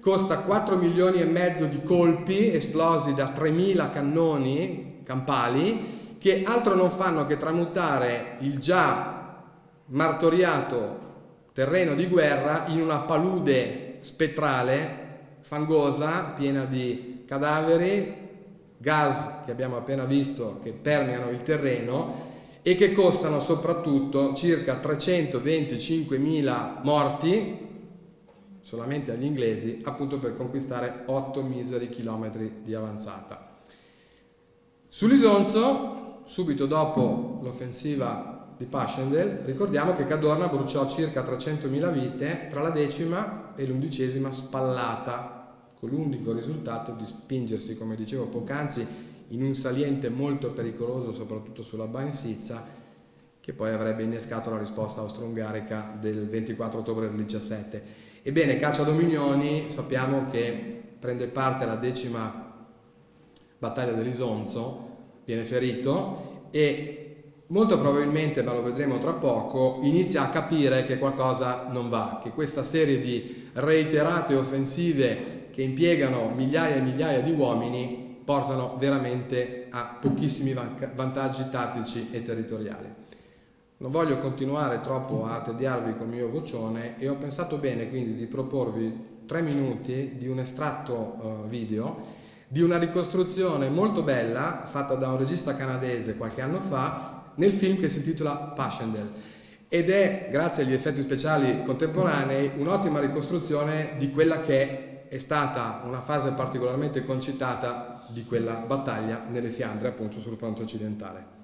Speaker 2: costa 4 milioni e mezzo di colpi esplosi da 3.000 cannoni campali che altro non fanno che tramutare il già martoriato terreno di guerra in una palude spettrale, fangosa, piena di cadaveri, gas che abbiamo appena visto che permeano il terreno e che costano soprattutto circa 325.000 morti solamente agli inglesi appunto per conquistare 8 miseri chilometri di avanzata. Sull'Isonzo, subito dopo l'offensiva di Passchendaele, ricordiamo che Cadorna bruciò circa 300.000 vite tra la decima e l'undicesima spallata, con l'unico risultato di spingersi, come dicevo poc'anzi, in un saliente molto pericoloso, soprattutto sulla Bansizza, che poi avrebbe innescato la risposta austro-ungarica del 24 ottobre del 17. Ebbene, Caccia Dominioni sappiamo che prende parte alla decima battaglia dell'Isonzo, viene ferito e molto probabilmente, ma lo vedremo tra poco, inizia a capire che qualcosa non va, che questa serie di reiterate offensive che impiegano migliaia e migliaia di uomini portano veramente a pochissimi vantaggi tattici e territoriali. Non voglio continuare troppo a tediarvi con il mio vocione e ho pensato bene quindi di proporvi tre minuti di un estratto uh, video di una ricostruzione molto bella fatta da un regista canadese qualche anno fa nel film che si intitola Passchendaele ed è, grazie agli effetti speciali contemporanei, un'ottima ricostruzione di quella che è stata una fase particolarmente concitata di quella battaglia nelle Fiandre, appunto sul fronte occidentale.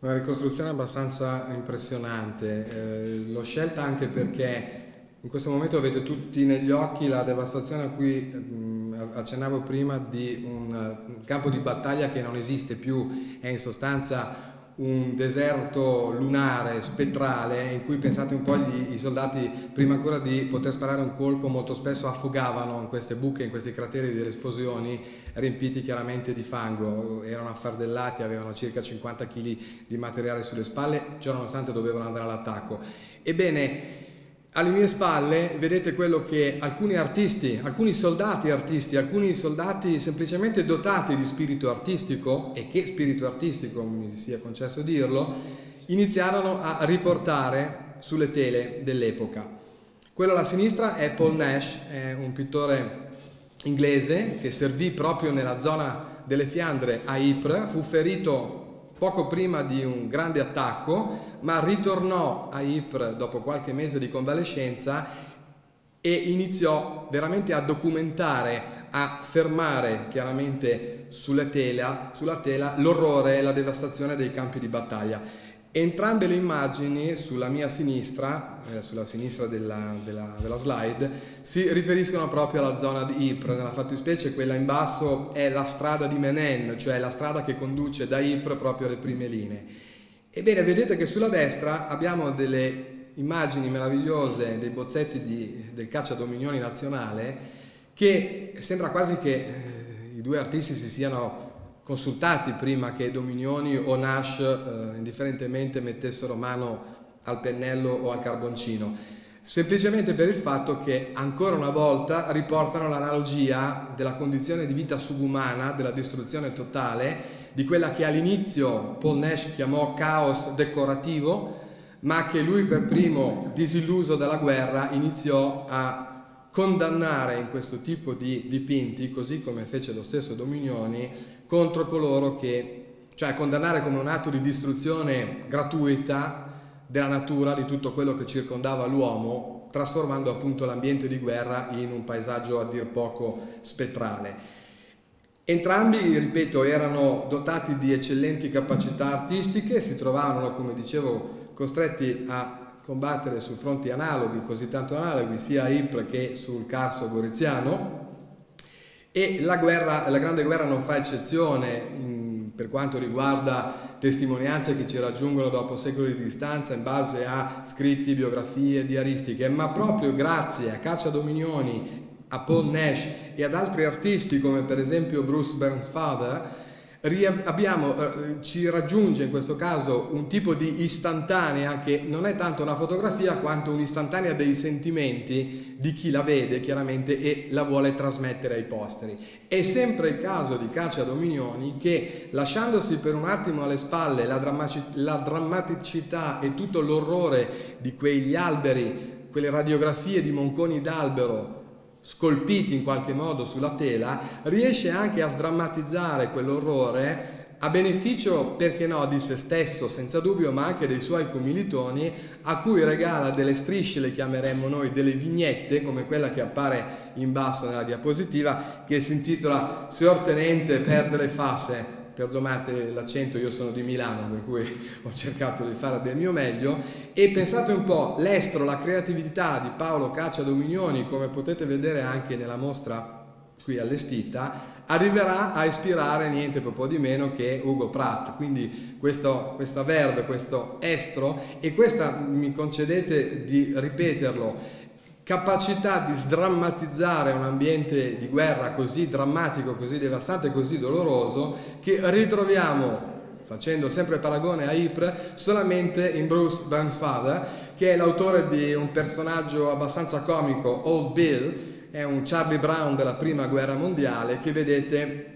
Speaker 2: Una ricostruzione abbastanza impressionante, eh, l'ho scelta anche perché in questo momento avete tutti negli occhi la devastazione a cui mh, accennavo prima di un, un campo di battaglia che non esiste più, è in sostanza un deserto lunare, spettrale, in cui pensate un po' gli, i soldati prima ancora di poter sparare un colpo molto spesso affogavano in queste buche, in questi crateri delle esplosioni riempiti chiaramente di fango, erano affardellati, avevano circa 50 kg di materiale sulle spalle, ciononostante dovevano andare all'attacco. Ebbene, alle mie spalle vedete quello che alcuni artisti, alcuni soldati artisti, alcuni soldati semplicemente dotati di spirito artistico, e che spirito artistico mi sia concesso dirlo, iniziarono a riportare sulle tele dell'epoca. Quello alla sinistra è Paul Nash, è un pittore inglese che servì proprio nella zona delle Fiandre a Ypres, fu ferito poco prima di un grande attacco, ma ritornò a Ypres dopo qualche mese di convalescenza e iniziò veramente a documentare, a fermare chiaramente sulla tela, sulla tela l'orrore e la devastazione dei campi di battaglia. Entrambe le immagini sulla mia sinistra, eh, sulla sinistra della, della, della, slide, si riferiscono proprio alla zona di Ypres, nella fattispecie quella in basso è la strada di Menen, cioè la strada che conduce da Ypres proprio alle prime linee. Ebbene, vedete che sulla destra abbiamo delle immagini meravigliose dei bozzetti di, del caccia dominioni nazionale che sembra quasi che eh, i due artisti si siano consultati prima che Dominioni o Nash eh, indifferentemente mettessero mano al pennello o al carboncino, semplicemente per il fatto che ancora una volta riportano l'analogia della condizione di vita subumana, della distruzione totale, di quella che all'inizio Paul Nash chiamò caos decorativo, ma che lui per primo, disilluso dalla guerra, iniziò a condannare in questo tipo di dipinti, così come fece lo stesso Dominioni, contro coloro che, cioè condannare come un atto di distruzione gratuita della natura, di tutto quello che circondava l'uomo, trasformando appunto l'ambiente di guerra in un paesaggio a dir poco spettrale. Entrambi, ripeto, erano dotati di eccellenti capacità artistiche, si trovavano, come dicevo, costretti a combattere su fronti analoghi, così tanto analoghi, sia a Ypres che sul Carso Goriziano, e la, guerra, la Grande Guerra non fa eccezione in, per quanto riguarda testimonianze che ci raggiungono dopo secoli di distanza in base a scritti, biografie, diaristiche, ma proprio grazie a Caccia Dominioni, a Paul Nash e ad altri artisti come per esempio Bruce Bernfather, abbiamo, eh, ci raggiunge in questo caso un tipo di istantanea che non è tanto una fotografia quanto un'istantanea dei sentimenti di chi la vede chiaramente e la vuole trasmettere ai posteri. È sempre il caso di Caccia Dominioni che lasciandosi per un attimo alle spalle la, la drammaticità e tutto l'orrore di quegli alberi, quelle radiografie di monconi d'albero scolpiti in qualche modo sulla tela, riesce anche a sdrammatizzare quell'orrore a beneficio, perché no, di se stesso senza dubbio, ma anche dei suoi commilitoni, a cui regala delle strisce, le chiameremmo noi, delle vignette, come quella che appare in basso nella diapositiva, che si intitola Signor Tenente perde le fase. Perdonate l'accento, io sono di Milano, per cui *laughs* ho cercato di fare del mio meglio. E pensate un po', l'estro, la creatività di Paolo Caccia Dominioni, come potete vedere anche nella mostra qui allestita, arriverà a ispirare niente po' di meno che Ugo Pratt. Quindi questo, questa verve, questo estro, e questa mi concedete di ripeterlo, capacità di sdrammatizzare un ambiente di guerra così drammatico, così devastante, così doloroso, che ritroviamo, facendo sempre paragone a Ypres, solamente in Bruce Bansfather, che è l'autore di un personaggio abbastanza comico, Old Bill, è un Charlie Brown della prima guerra mondiale che vedete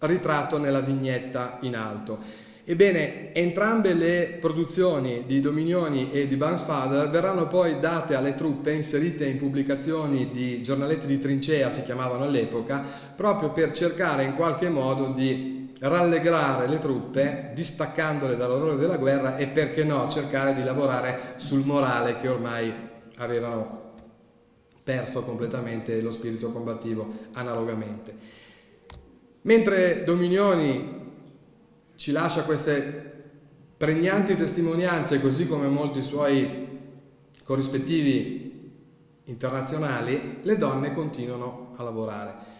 Speaker 2: ritratto nella vignetta in alto. Ebbene, entrambe le produzioni di Dominioni e di Bansfather verranno poi date alle truppe, inserite in pubblicazioni di giornaletti di trincea, si chiamavano all'epoca, proprio per cercare in qualche modo di rallegrare le truppe, distaccandole dall'orrore della guerra e perché no, cercare di lavorare sul morale che ormai avevano perso completamente lo spirito combattivo analogamente. Mentre Dominioni ci lascia queste pregnanti testimonianze, così come molti suoi corrispettivi internazionali, le donne continuano a lavorare.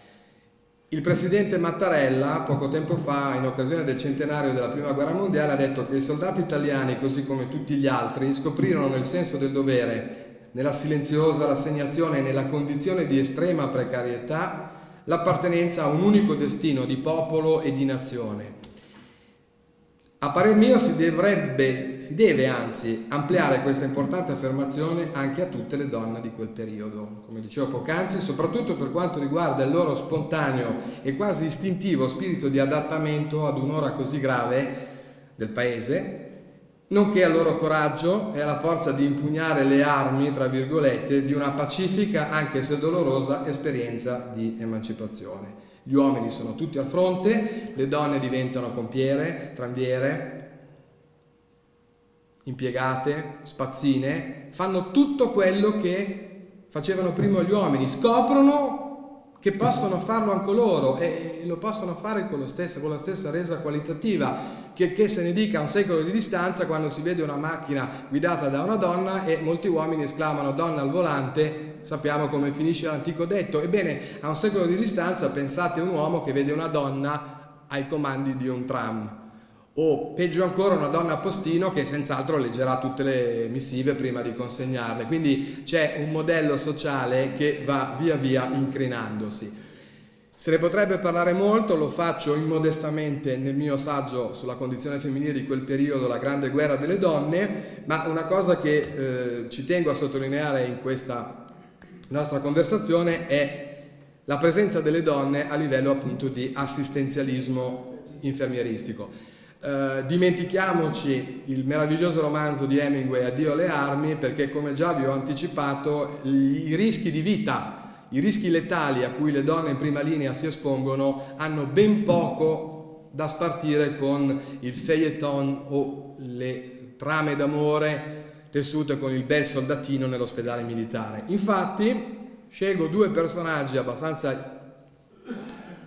Speaker 2: Il presidente Mattarella poco tempo fa, in occasione del centenario della Prima Guerra Mondiale, ha detto che i soldati italiani, così come tutti gli altri, scoprirono il senso del dovere nella silenziosa rassegnazione e nella condizione di estrema precarietà, l'appartenenza a un unico destino di popolo e di nazione. A parer mio si, dovrebbe, si deve anzi ampliare questa importante affermazione anche a tutte le donne di quel periodo, come dicevo poc'anzi, soprattutto per quanto riguarda il loro spontaneo e quasi istintivo spirito di adattamento ad un'ora così grave del paese, nonché al loro coraggio e alla forza di impugnare le armi, tra virgolette, di una pacifica, anche se dolorosa, esperienza di emancipazione. Gli uomini sono tutti al fronte, le donne diventano pompiere, tranviere, impiegate, spazzine, fanno tutto quello che facevano prima gli uomini, scoprono che possono farlo anche loro e lo possono fare con, stesso, con la stessa resa qualitativa. Che, che, se ne dica a un secolo di distanza quando si vede una macchina guidata da una donna e molti uomini esclamano donna al volante, sappiamo come finisce l'antico detto. Ebbene, a un secolo di distanza pensate a un uomo che vede una donna ai comandi di un tram o peggio ancora una donna a postino che senz'altro leggerà tutte le missive prima di consegnarle. Quindi c'è un modello sociale che va via via incrinandosi. Se ne potrebbe parlare molto, lo faccio immodestamente nel mio saggio sulla condizione femminile di quel periodo, la grande guerra delle donne, ma una cosa che eh, ci tengo a sottolineare in questa nostra conversazione è la presenza delle donne a livello appunto di assistenzialismo infermieristico. Uh, dimentichiamoci il meraviglioso romanzo di Hemingway Addio alle armi perché come già vi ho anticipato i rischi di vita, i rischi letali a cui le donne in prima linea si espongono hanno ben poco da spartire con il feuilleton o le trame d'amore tessute con il bel soldatino nell'ospedale militare. Infatti scelgo due personaggi abbastanza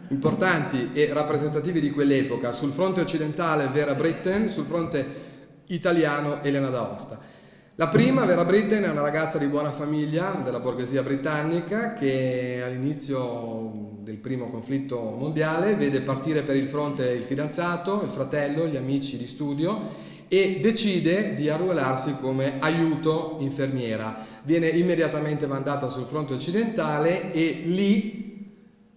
Speaker 2: importanti e rappresentativi di quell'epoca. Sul fronte occidentale Vera Britten, sul fronte italiano Elena d'Aosta. La prima, Vera Britten, è una ragazza di buona famiglia della borghesia britannica che all'inizio del primo conflitto mondiale vede partire per il fronte il fidanzato, il fratello, gli amici di studio e decide di arruolarsi come aiuto infermiera. Viene immediatamente mandata sul fronte occidentale e lì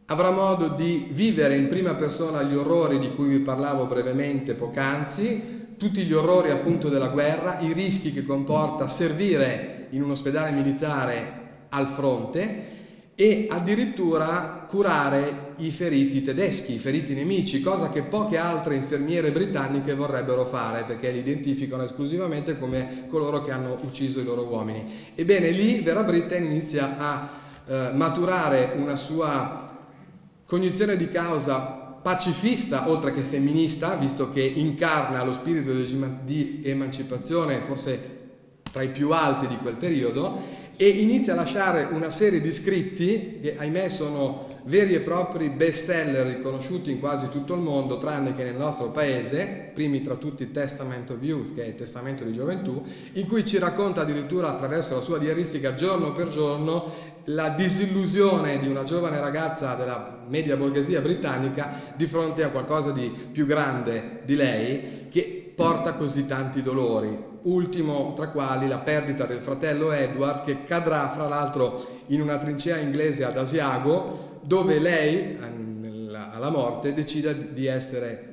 Speaker 2: avrà modo di vivere in prima persona gli orrori di cui vi parlavo brevemente poc'anzi, tutti gli orrori appunto della guerra, i rischi che comporta servire in un ospedale militare al fronte e addirittura curare i feriti tedeschi, i feriti nemici, cosa che poche altre infermiere britanniche vorrebbero fare perché li identificano esclusivamente come coloro che hanno ucciso i loro uomini. Ebbene lì Vera Britten inizia a eh, maturare una sua cognizione di causa pacifista oltre che femminista, visto che incarna lo spirito di emancipazione forse tra i più alti di quel periodo e inizia a lasciare una serie di scritti che ahimè sono veri e propri best seller riconosciuti in quasi tutto il mondo, tranne che nel nostro paese, primi tra tutti Testament of Youth, che è il testamento di gioventù, in cui ci racconta addirittura attraverso la sua diaristica giorno per giorno la disillusione di una giovane ragazza della media borghesia britannica di fronte a qualcosa di più grande di lei che porta così tanti dolori. Ultimo tra quali la perdita del fratello Edward che cadrà fra l'altro in una trincea inglese ad Asiago dove lei alla morte decide di essere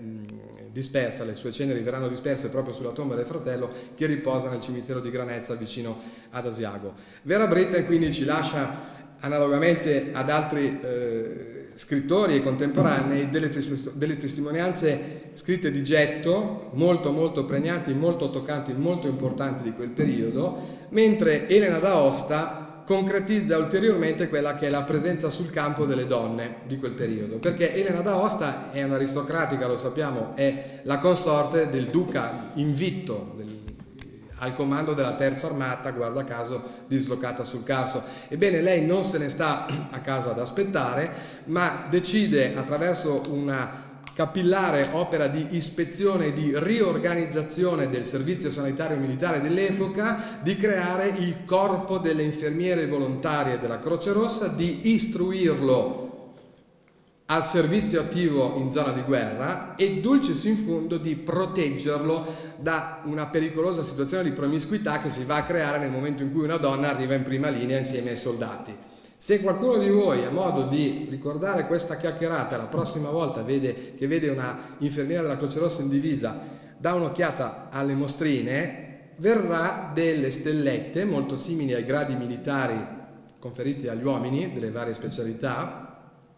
Speaker 2: dispersa, le sue ceneri verranno disperse proprio sulla tomba del fratello che riposa nel cimitero di Granezza vicino ad Asiago. Vera Britten quindi ci lascia analogamente ad altri eh, scrittori e contemporanei delle, tes- delle, testimonianze scritte di getto molto molto pregnanti, molto toccanti, molto importanti di quel periodo, mentre Elena d'Aosta concretizza ulteriormente quella che è la presenza sul campo delle donne di quel periodo, perché Elena d'Aosta è un'aristocratica, lo sappiamo, è la consorte del duca invitto del, al comando della terza armata, guarda caso dislocata sul Carso. Ebbene, lei non se ne sta a casa ad aspettare, ma decide attraverso una capillare opera di ispezione e di riorganizzazione del servizio sanitario militare dell'epoca, di creare il corpo delle infermiere volontarie della Croce Rossa, di istruirlo al servizio attivo in zona di guerra e dulcis in fondo di proteggerlo da una pericolosa situazione di promiscuità che si va a creare nel momento in cui una donna arriva in prima linea insieme ai soldati. Se qualcuno di voi ha modo di ricordare questa chiacchierata la prossima volta vede, che vede una infermiera della Croce Rossa in divisa, dà un'occhiata alle mostrine, verrà delle stellette molto simili ai gradi militari conferiti agli uomini delle varie specialità,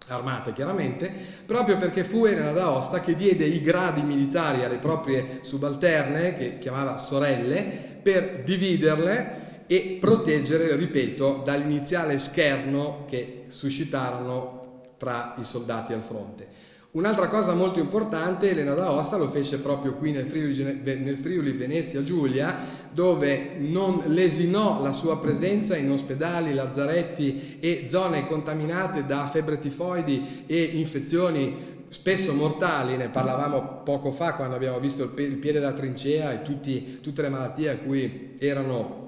Speaker 2: armate chiaramente, proprio perché fu Elena d'Aosta che diede i gradi militari alle proprie subalterne, che chiamava sorelle, per dividerle e proteggere, ripeto, dall'iniziale scherno che suscitarono tra i soldati al fronte. Un'altra cosa molto importante, Elena d'Aosta lo fece proprio qui nel Friuli, nel Friuli Venezia Giulia, dove non lesinò la sua presenza in ospedali, lazzaretti e zone contaminate da febbre tifoidi e infezioni spesso mortali, ne parlavamo poco fa quando abbiamo visto il piede da trincea e tutti, tutte le malattie a cui erano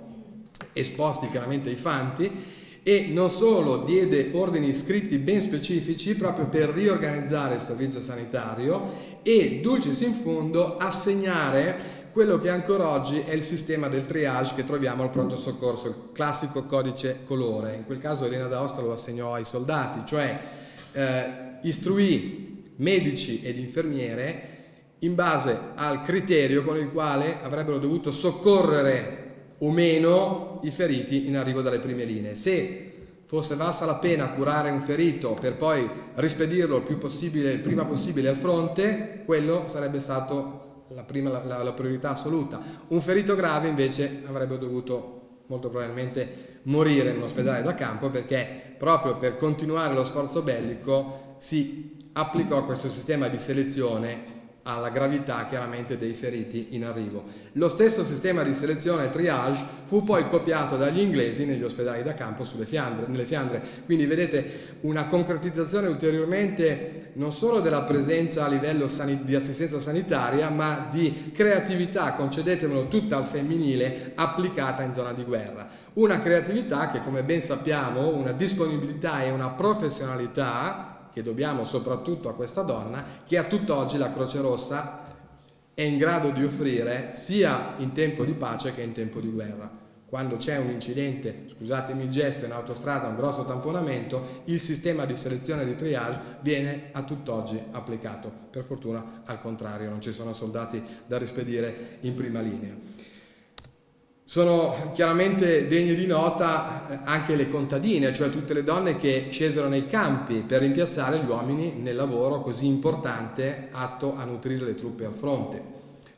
Speaker 2: esposti chiaramente ai fanti. E non solo diede ordini scritti ben specifici proprio per riorganizzare il servizio sanitario e dulcis in fondo assegnare quello che ancora oggi è il sistema del triage che troviamo al pronto soccorso, il classico codice colore. In quel caso Elena d'Aosta lo assegnò ai soldati, cioè eh, istruì medici ed infermiere in base al criterio con il quale avrebbero dovuto soccorrere o meno i feriti in arrivo dalle prime linee. Se fosse valsa la pena curare un ferito per poi rispedirlo il, più possibile, il prima possibile al fronte, quello sarebbe stato la, prima, la, la priorità assoluta. Un ferito grave invece avrebbe dovuto molto probabilmente morire in un ospedale da campo perché proprio per continuare lo sforzo bellico si applicò questo sistema di selezione alla gravità chiaramente dei feriti in arrivo. Lo stesso sistema di selezione triage fu poi copiato dagli inglesi negli ospedali da campo Fiandre, nelle Fiandre, quindi vedete una concretizzazione ulteriormente non solo della presenza a livello di assistenza sanitaria, ma di creatività, concedetemelo tutta al femminile, applicata in zona di guerra. Una creatività che come ben sappiamo, una disponibilità e una professionalità che dobbiamo soprattutto a questa donna, che a tutt'oggi la Croce Rossa è in grado di offrire sia in tempo di pace che in tempo di guerra. Quando c'è un incidente, scusatemi il gesto, in autostrada, un grosso tamponamento, il sistema di selezione di triage viene a tutt'oggi applicato. Per fortuna al contrario, non ci sono soldati da rispedire in prima linea. Sono chiaramente degne di nota eh, anche le contadine, cioè tutte le donne che scesero nei campi per rimpiazzare gli uomini nel lavoro così importante atto a nutrire le truppe al fronte.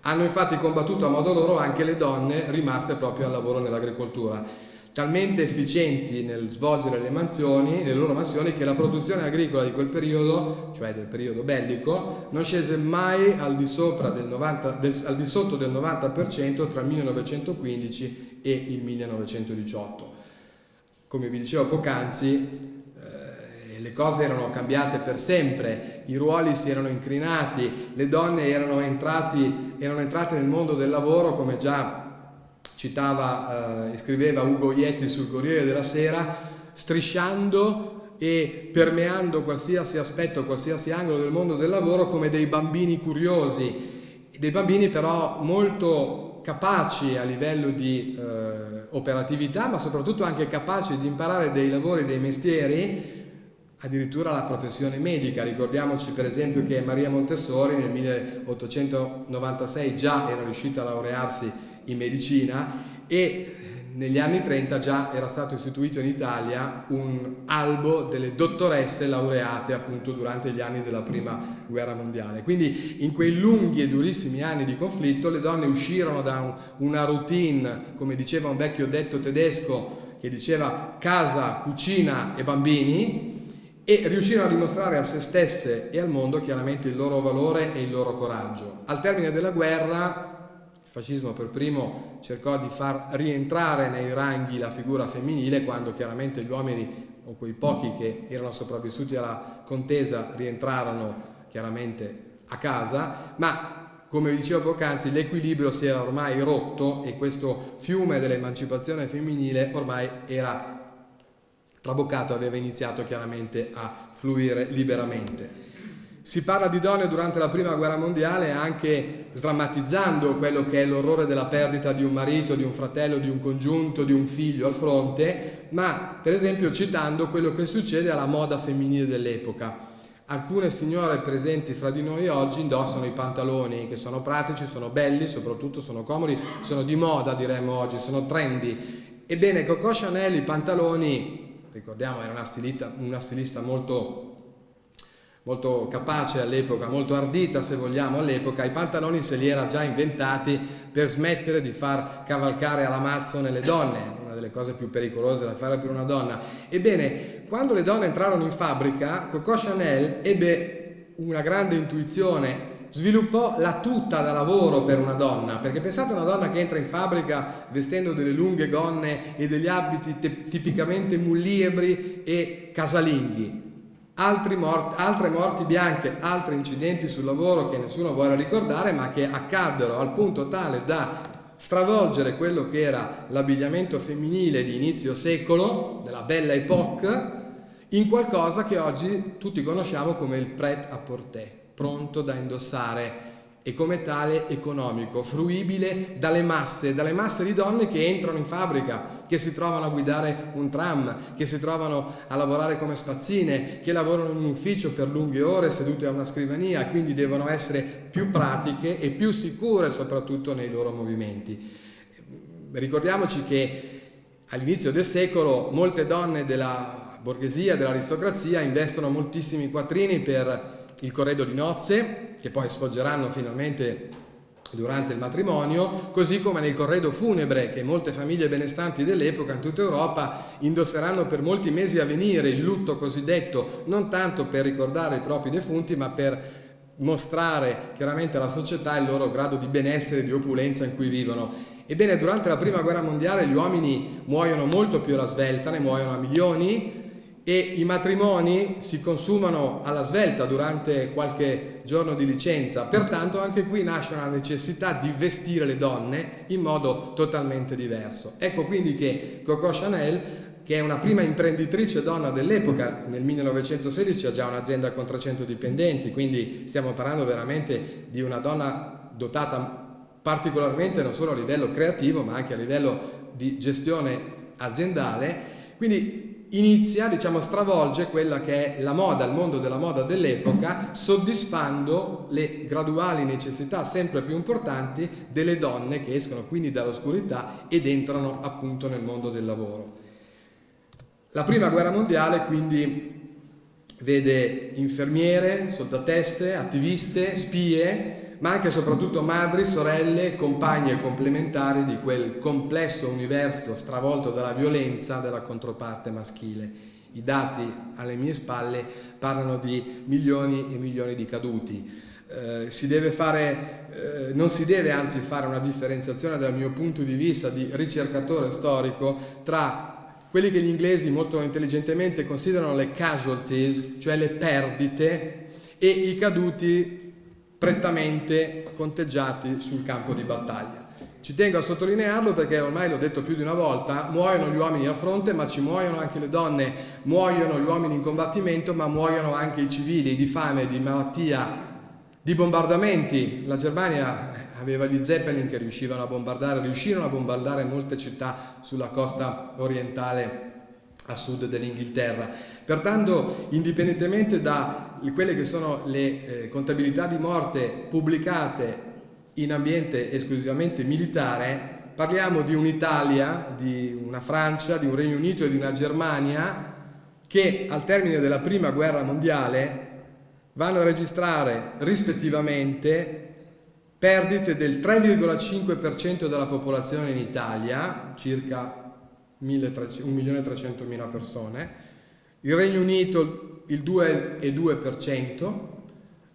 Speaker 2: Hanno infatti combattuto a modo loro anche le donne rimaste proprio al lavoro nell'agricoltura. Talmente efficienti nel svolgere le mansioni, le loro mansioni, che la produzione agricola di quel periodo, cioè del periodo bellico, non scese mai al di, del 90, del, al di sotto del 90% tra il 1915 e il 1918. Come vi dicevo poc'anzi, eh, le cose erano cambiate per sempre, i ruoli si erano incrinati, le donne erano, entrati, erano entrate nel mondo del lavoro come già citava eh, scriveva Ugo Ietti sul Corriere della Sera, strisciando e permeando qualsiasi aspetto, qualsiasi angolo del mondo del lavoro come dei bambini curiosi, dei bambini però molto capaci a livello di eh, operatività, ma soprattutto anche capaci di imparare dei lavori, dei mestieri, addirittura la professione medica. Ricordiamoci per esempio che Maria Montessori nel 1896 già era riuscita a laurearsi in medicina e negli anni 30 già era stato istituito in Italia un albo delle dottoresse laureate appunto durante gli anni della prima guerra mondiale. Quindi in quei lunghi e durissimi anni di conflitto le donne uscirono da un, una routine, come diceva un vecchio detto tedesco, che diceva casa, cucina e bambini, e riuscirono a dimostrare a se stesse e al mondo chiaramente il loro valore e il loro coraggio. Al termine della guerra fascismo per primo cercò di far rientrare nei ranghi la figura femminile quando chiaramente gli uomini o quei pochi che erano sopravvissuti alla contesa rientrarono chiaramente a casa, ma come vi dicevo poc'anzi l'equilibrio si era ormai rotto e questo fiume dell'emancipazione femminile ormai era traboccato, aveva iniziato chiaramente a fluire liberamente. Si parla di donne durante la prima guerra mondiale anche sdrammatizzando quello che è l'orrore della perdita di un marito, di un fratello, di un congiunto, di un figlio al fronte, ma per esempio citando quello che succede alla moda femminile dell'epoca. Alcune signore presenti fra di noi oggi indossano i pantaloni che sono pratici, sono belli, soprattutto sono comodi, sono di moda diremmo oggi, sono trendy. Ebbene, Coco Chanel i pantaloni, ricordiamo era una stilista, una stilista molto molto capace all'epoca, molto ardita se vogliamo all'epoca, i pantaloni se li era già inventati per smettere di far cavalcare alla mazzo nelle donne, una delle cose più pericolose da fare per una donna. Ebbene, quando le donne entrarono in fabbrica, Coco Chanel ebbe una grande intuizione, sviluppò la tuta da lavoro per una donna, perché pensate a una donna che entra in fabbrica vestendo delle lunghe gonne e degli abiti tipicamente mulliebri e casalinghi, morti, altre morti bianche, altri incidenti sul lavoro che nessuno vuole ricordare, ma che accaddero al punto tale da stravolgere quello che era l'abbigliamento femminile di inizio secolo, della bella époque, in qualcosa che oggi tutti conosciamo come il pret-à-porter, pronto da indossare e come tale economico, fruibile dalle masse, dalle masse di donne che entrano in fabbrica, che si trovano a guidare un tram, che si trovano a lavorare come spazzine, che lavorano in un ufficio per lunghe ore sedute a una scrivania, quindi devono essere più pratiche e più sicure soprattutto nei loro movimenti. Ricordiamoci che all'inizio del secolo molte donne della borghesia, dell'aristocrazia investono moltissimi quattrini per il corredo di nozze, che poi sfoggeranno finalmente durante il matrimonio, così come nel corredo funebre che molte famiglie benestanti dell'epoca in tutta Europa indosseranno per molti mesi a venire, il lutto cosiddetto, non tanto per ricordare i propri defunti, ma per mostrare chiaramente alla società il loro grado di benessere e di opulenza in cui vivono. Ebbene, durante la prima guerra mondiale gli uomini muoiono molto più alla svelta, ne muoiono a milioni, e i matrimoni si consumano alla svelta durante qualche giorno di licenza, pertanto anche qui nasce la necessità di vestire le donne in modo totalmente diverso. Ecco quindi che Coco Chanel, che è una prima imprenditrice donna dell'epoca, nel 1916 ha già un'azienda con 300 dipendenti, quindi stiamo parlando veramente di una donna dotata particolarmente non solo a livello creativo ma anche a livello di gestione aziendale, quindi inizia, diciamo, stravolge quella che è la moda, il mondo della moda dell'epoca, soddisfando le graduali necessità sempre più importanti delle donne che escono quindi dall'oscurità ed entrano appunto nel mondo del lavoro. La prima guerra mondiale quindi vede infermiere, soldatesse, attiviste, spie, ma anche e soprattutto madri, sorelle, compagne e complementari di quel complesso universo stravolto dalla violenza della controparte maschile. I dati alle mie spalle parlano di milioni e milioni di caduti. Eh, si fare, eh, non si deve anzi fare una differenziazione dal mio punto di vista di ricercatore storico tra quelli che gli inglesi molto intelligentemente considerano le casualties, cioè le perdite, e i caduti prettamente conteggiati sul campo di battaglia. Ci tengo a sottolinearlo perché ormai l'ho detto più di una volta, muoiono gli uomini al fronte, ma ci muoiono anche le donne, muoiono gli uomini in combattimento, ma muoiono anche i civili di fame, di malattia, di bombardamenti. La Germania aveva gli Zeppelin che riuscivano a bombardare, riuscirono a bombardare molte città sulla costa orientale a sud dell'Inghilterra. Pertanto, indipendentemente da quelle che sono le eh, contabilità di morte pubblicate in ambiente esclusivamente militare, parliamo di un'Italia, di una Francia, di un Regno Unito e di una Germania che al termine della prima guerra mondiale vanno a registrare rispettivamente perdite del 3,5% della popolazione in Italia, circa 1.300.000 persone, il Regno Unito il 2,2%,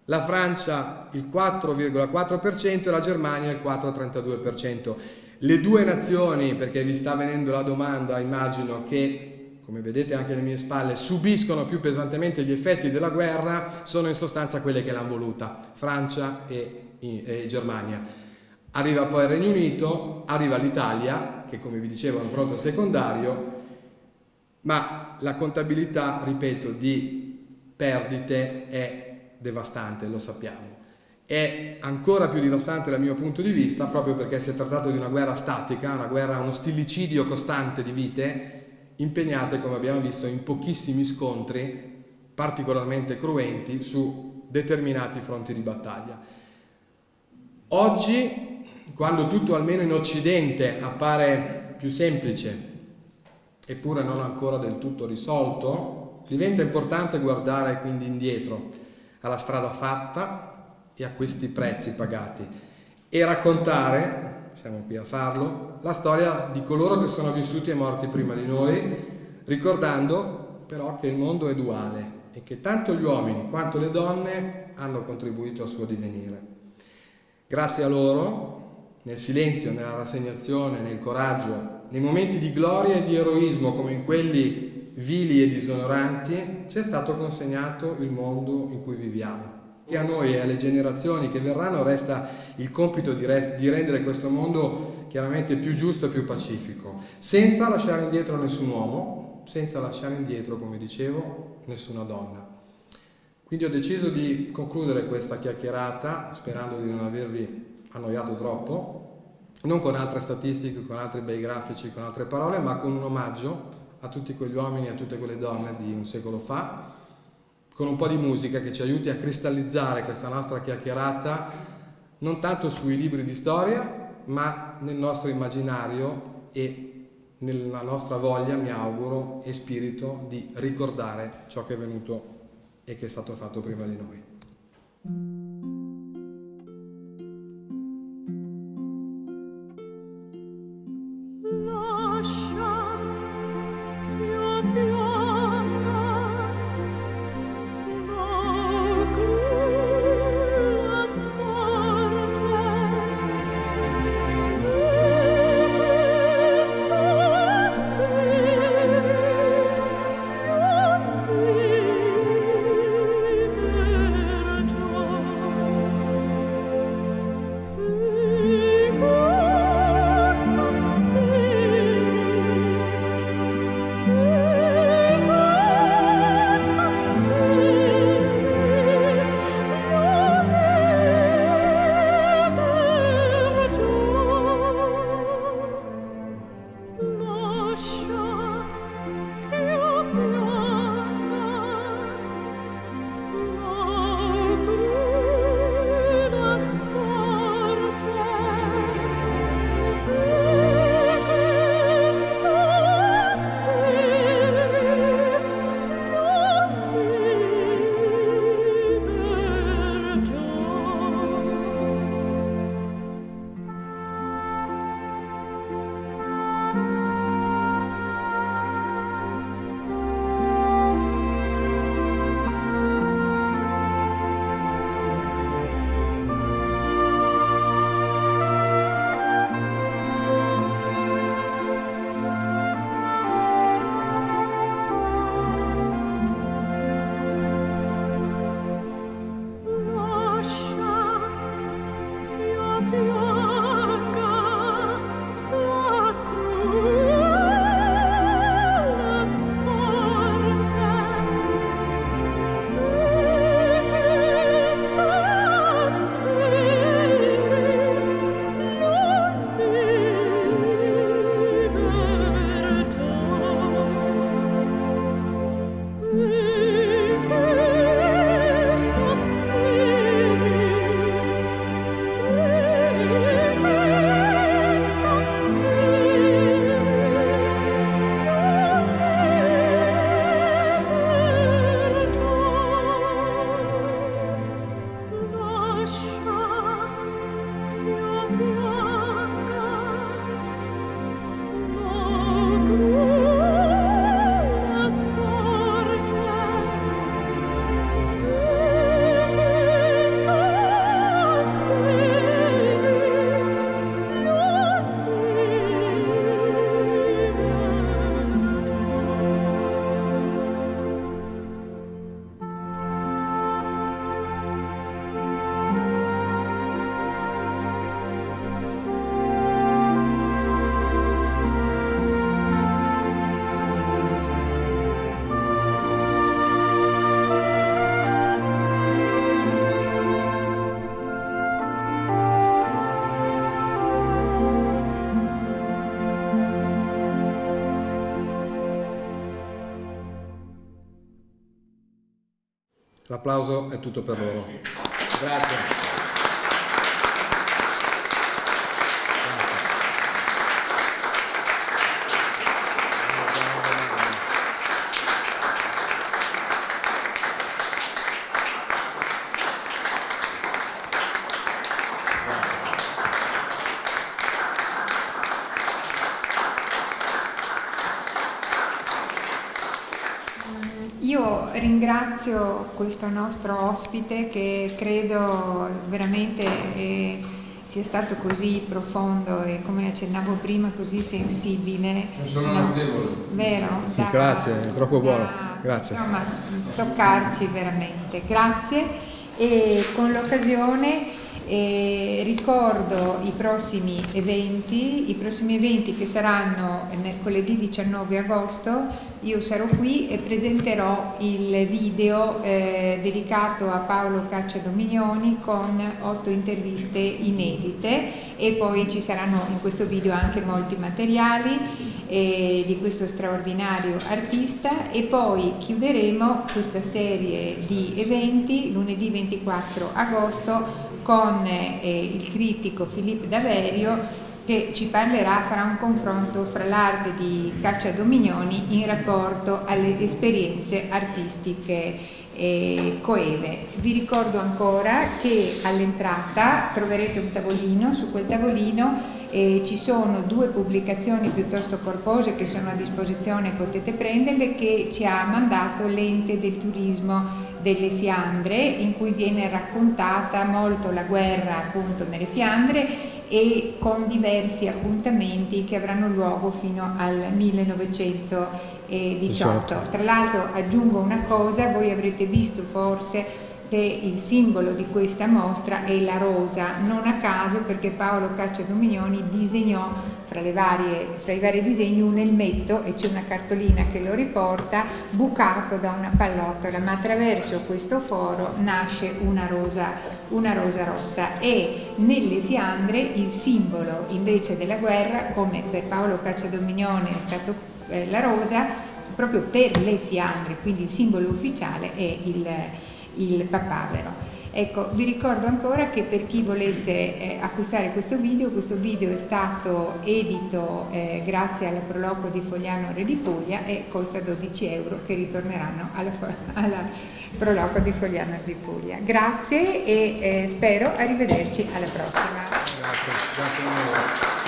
Speaker 2: la Francia il 4,4% e la Germania il 4,32%. Le due nazioni, perché vi sta venendo la domanda, immagino che come vedete anche alle mie spalle, subiscono più pesantemente gli effetti della guerra sono in sostanza quelle che l'hanno voluta, Francia e, e Germania. Arriva poi il Regno Unito, arriva l'Italia, che come vi dicevo è un fronte secondario, ma la contabilità, ripeto, di perdite è devastante, lo sappiamo. È ancora più devastante dal mio punto di vista proprio perché si è trattato di una guerra statica, una guerra, uno stillicidio costante di vite impegnate, come abbiamo visto, in pochissimi scontri particolarmente cruenti su determinati fronti di battaglia. Oggi, quando tutto almeno in Occidente appare più semplice, eppure non ancora del tutto risolto, diventa importante guardare quindi indietro alla strada fatta e a questi prezzi pagati e raccontare siamo qui a farlo, la storia di coloro che sono vissuti e morti prima di noi, ricordando però che il mondo è duale e che tanto gli uomini quanto le donne hanno contribuito al suo divenire. Grazie a loro, nel silenzio, nella rassegnazione, nel coraggio, nei momenti di gloria e di eroismo come in quelli vili e disonoranti, ci è stato consegnato il mondo in cui viviamo che a noi e alle generazioni che verranno resta il compito di, re- di rendere questo mondo chiaramente più giusto e più pacifico, senza lasciare indietro nessun uomo, senza lasciare indietro, come dicevo, nessuna donna. Quindi ho deciso di concludere questa chiacchierata, sperando di non avervi annoiato troppo, non con altre statistiche, con altri bei grafici, con altre parole, ma con un omaggio a tutti quegli uomini e a tutte quelle donne di un secolo fa, con un po' di musica che ci aiuti a cristallizzare questa nostra chiacchierata non tanto sui libri di storia, ma nel nostro immaginario e nella nostra voglia, mi auguro, e spirito di ricordare ciò che è venuto e che è stato fatto prima di noi. L'applauso è tutto per loro. Grazie.
Speaker 1: Questo nostro ospite che credo veramente eh, sia stato così profondo e come accennavo prima così sensibile.
Speaker 2: Sono
Speaker 1: No,
Speaker 2: notevole.
Speaker 1: Vero?
Speaker 2: Sì, grazie, è troppo buono. Grazie.
Speaker 1: Insomma, toccarci veramente. Grazie e con l'occasione eh, ricordo i prossimi eventi, i prossimi eventi che saranno mercoledì 19 agosto, io sarò qui e presenterò il video eh, dedicato a Paolo Caccia Dominioni con otto interviste inedite. E poi ci saranno in questo video anche molti materiali eh, di questo straordinario artista. E poi chiuderemo questa serie di eventi lunedì 24 agosto con eh, il critico Filippo Daverio che ci parlerà, farà un confronto fra l'arte di Caccia Dominioni in rapporto alle esperienze artistiche eh, coeve. Vi ricordo ancora che all'entrata troverete un tavolino, su quel tavolino eh, ci sono due pubblicazioni piuttosto corpose che sono a disposizione, potete prenderle, che ci ha mandato l'ente del turismo delle Fiandre in cui viene raccontata molto la guerra appunto nelle Fiandre e con diversi appuntamenti che avranno luogo fino al 1918. Tra l'altro aggiungo una cosa, voi avrete visto forse che il simbolo di questa mostra è la rosa, non a caso perché Paolo Caccia Dominioni disegnò fra, varie, fra, i vari disegni un elmetto e c'è una cartolina che lo riporta bucato da una pallottola, ma attraverso questo foro nasce una rosa, una rosa rossa. E nelle Fiandre il simbolo invece della guerra, come per Paolo Caccia Dominioni è stato eh, la rosa, proprio per le Fiandre, quindi il simbolo ufficiale è il il papavero. Ecco, vi ricordo ancora che per chi volesse eh, acquistare questo video, questo video è stato edito eh, grazie alla Proloco di Fogliano Re di Puglia e costa 12 euro che ritorneranno alla, alla Proloco di Fogliano Re di Puglia. Grazie e eh, spero arrivederci alla prossima.
Speaker 2: Grazie, grazie.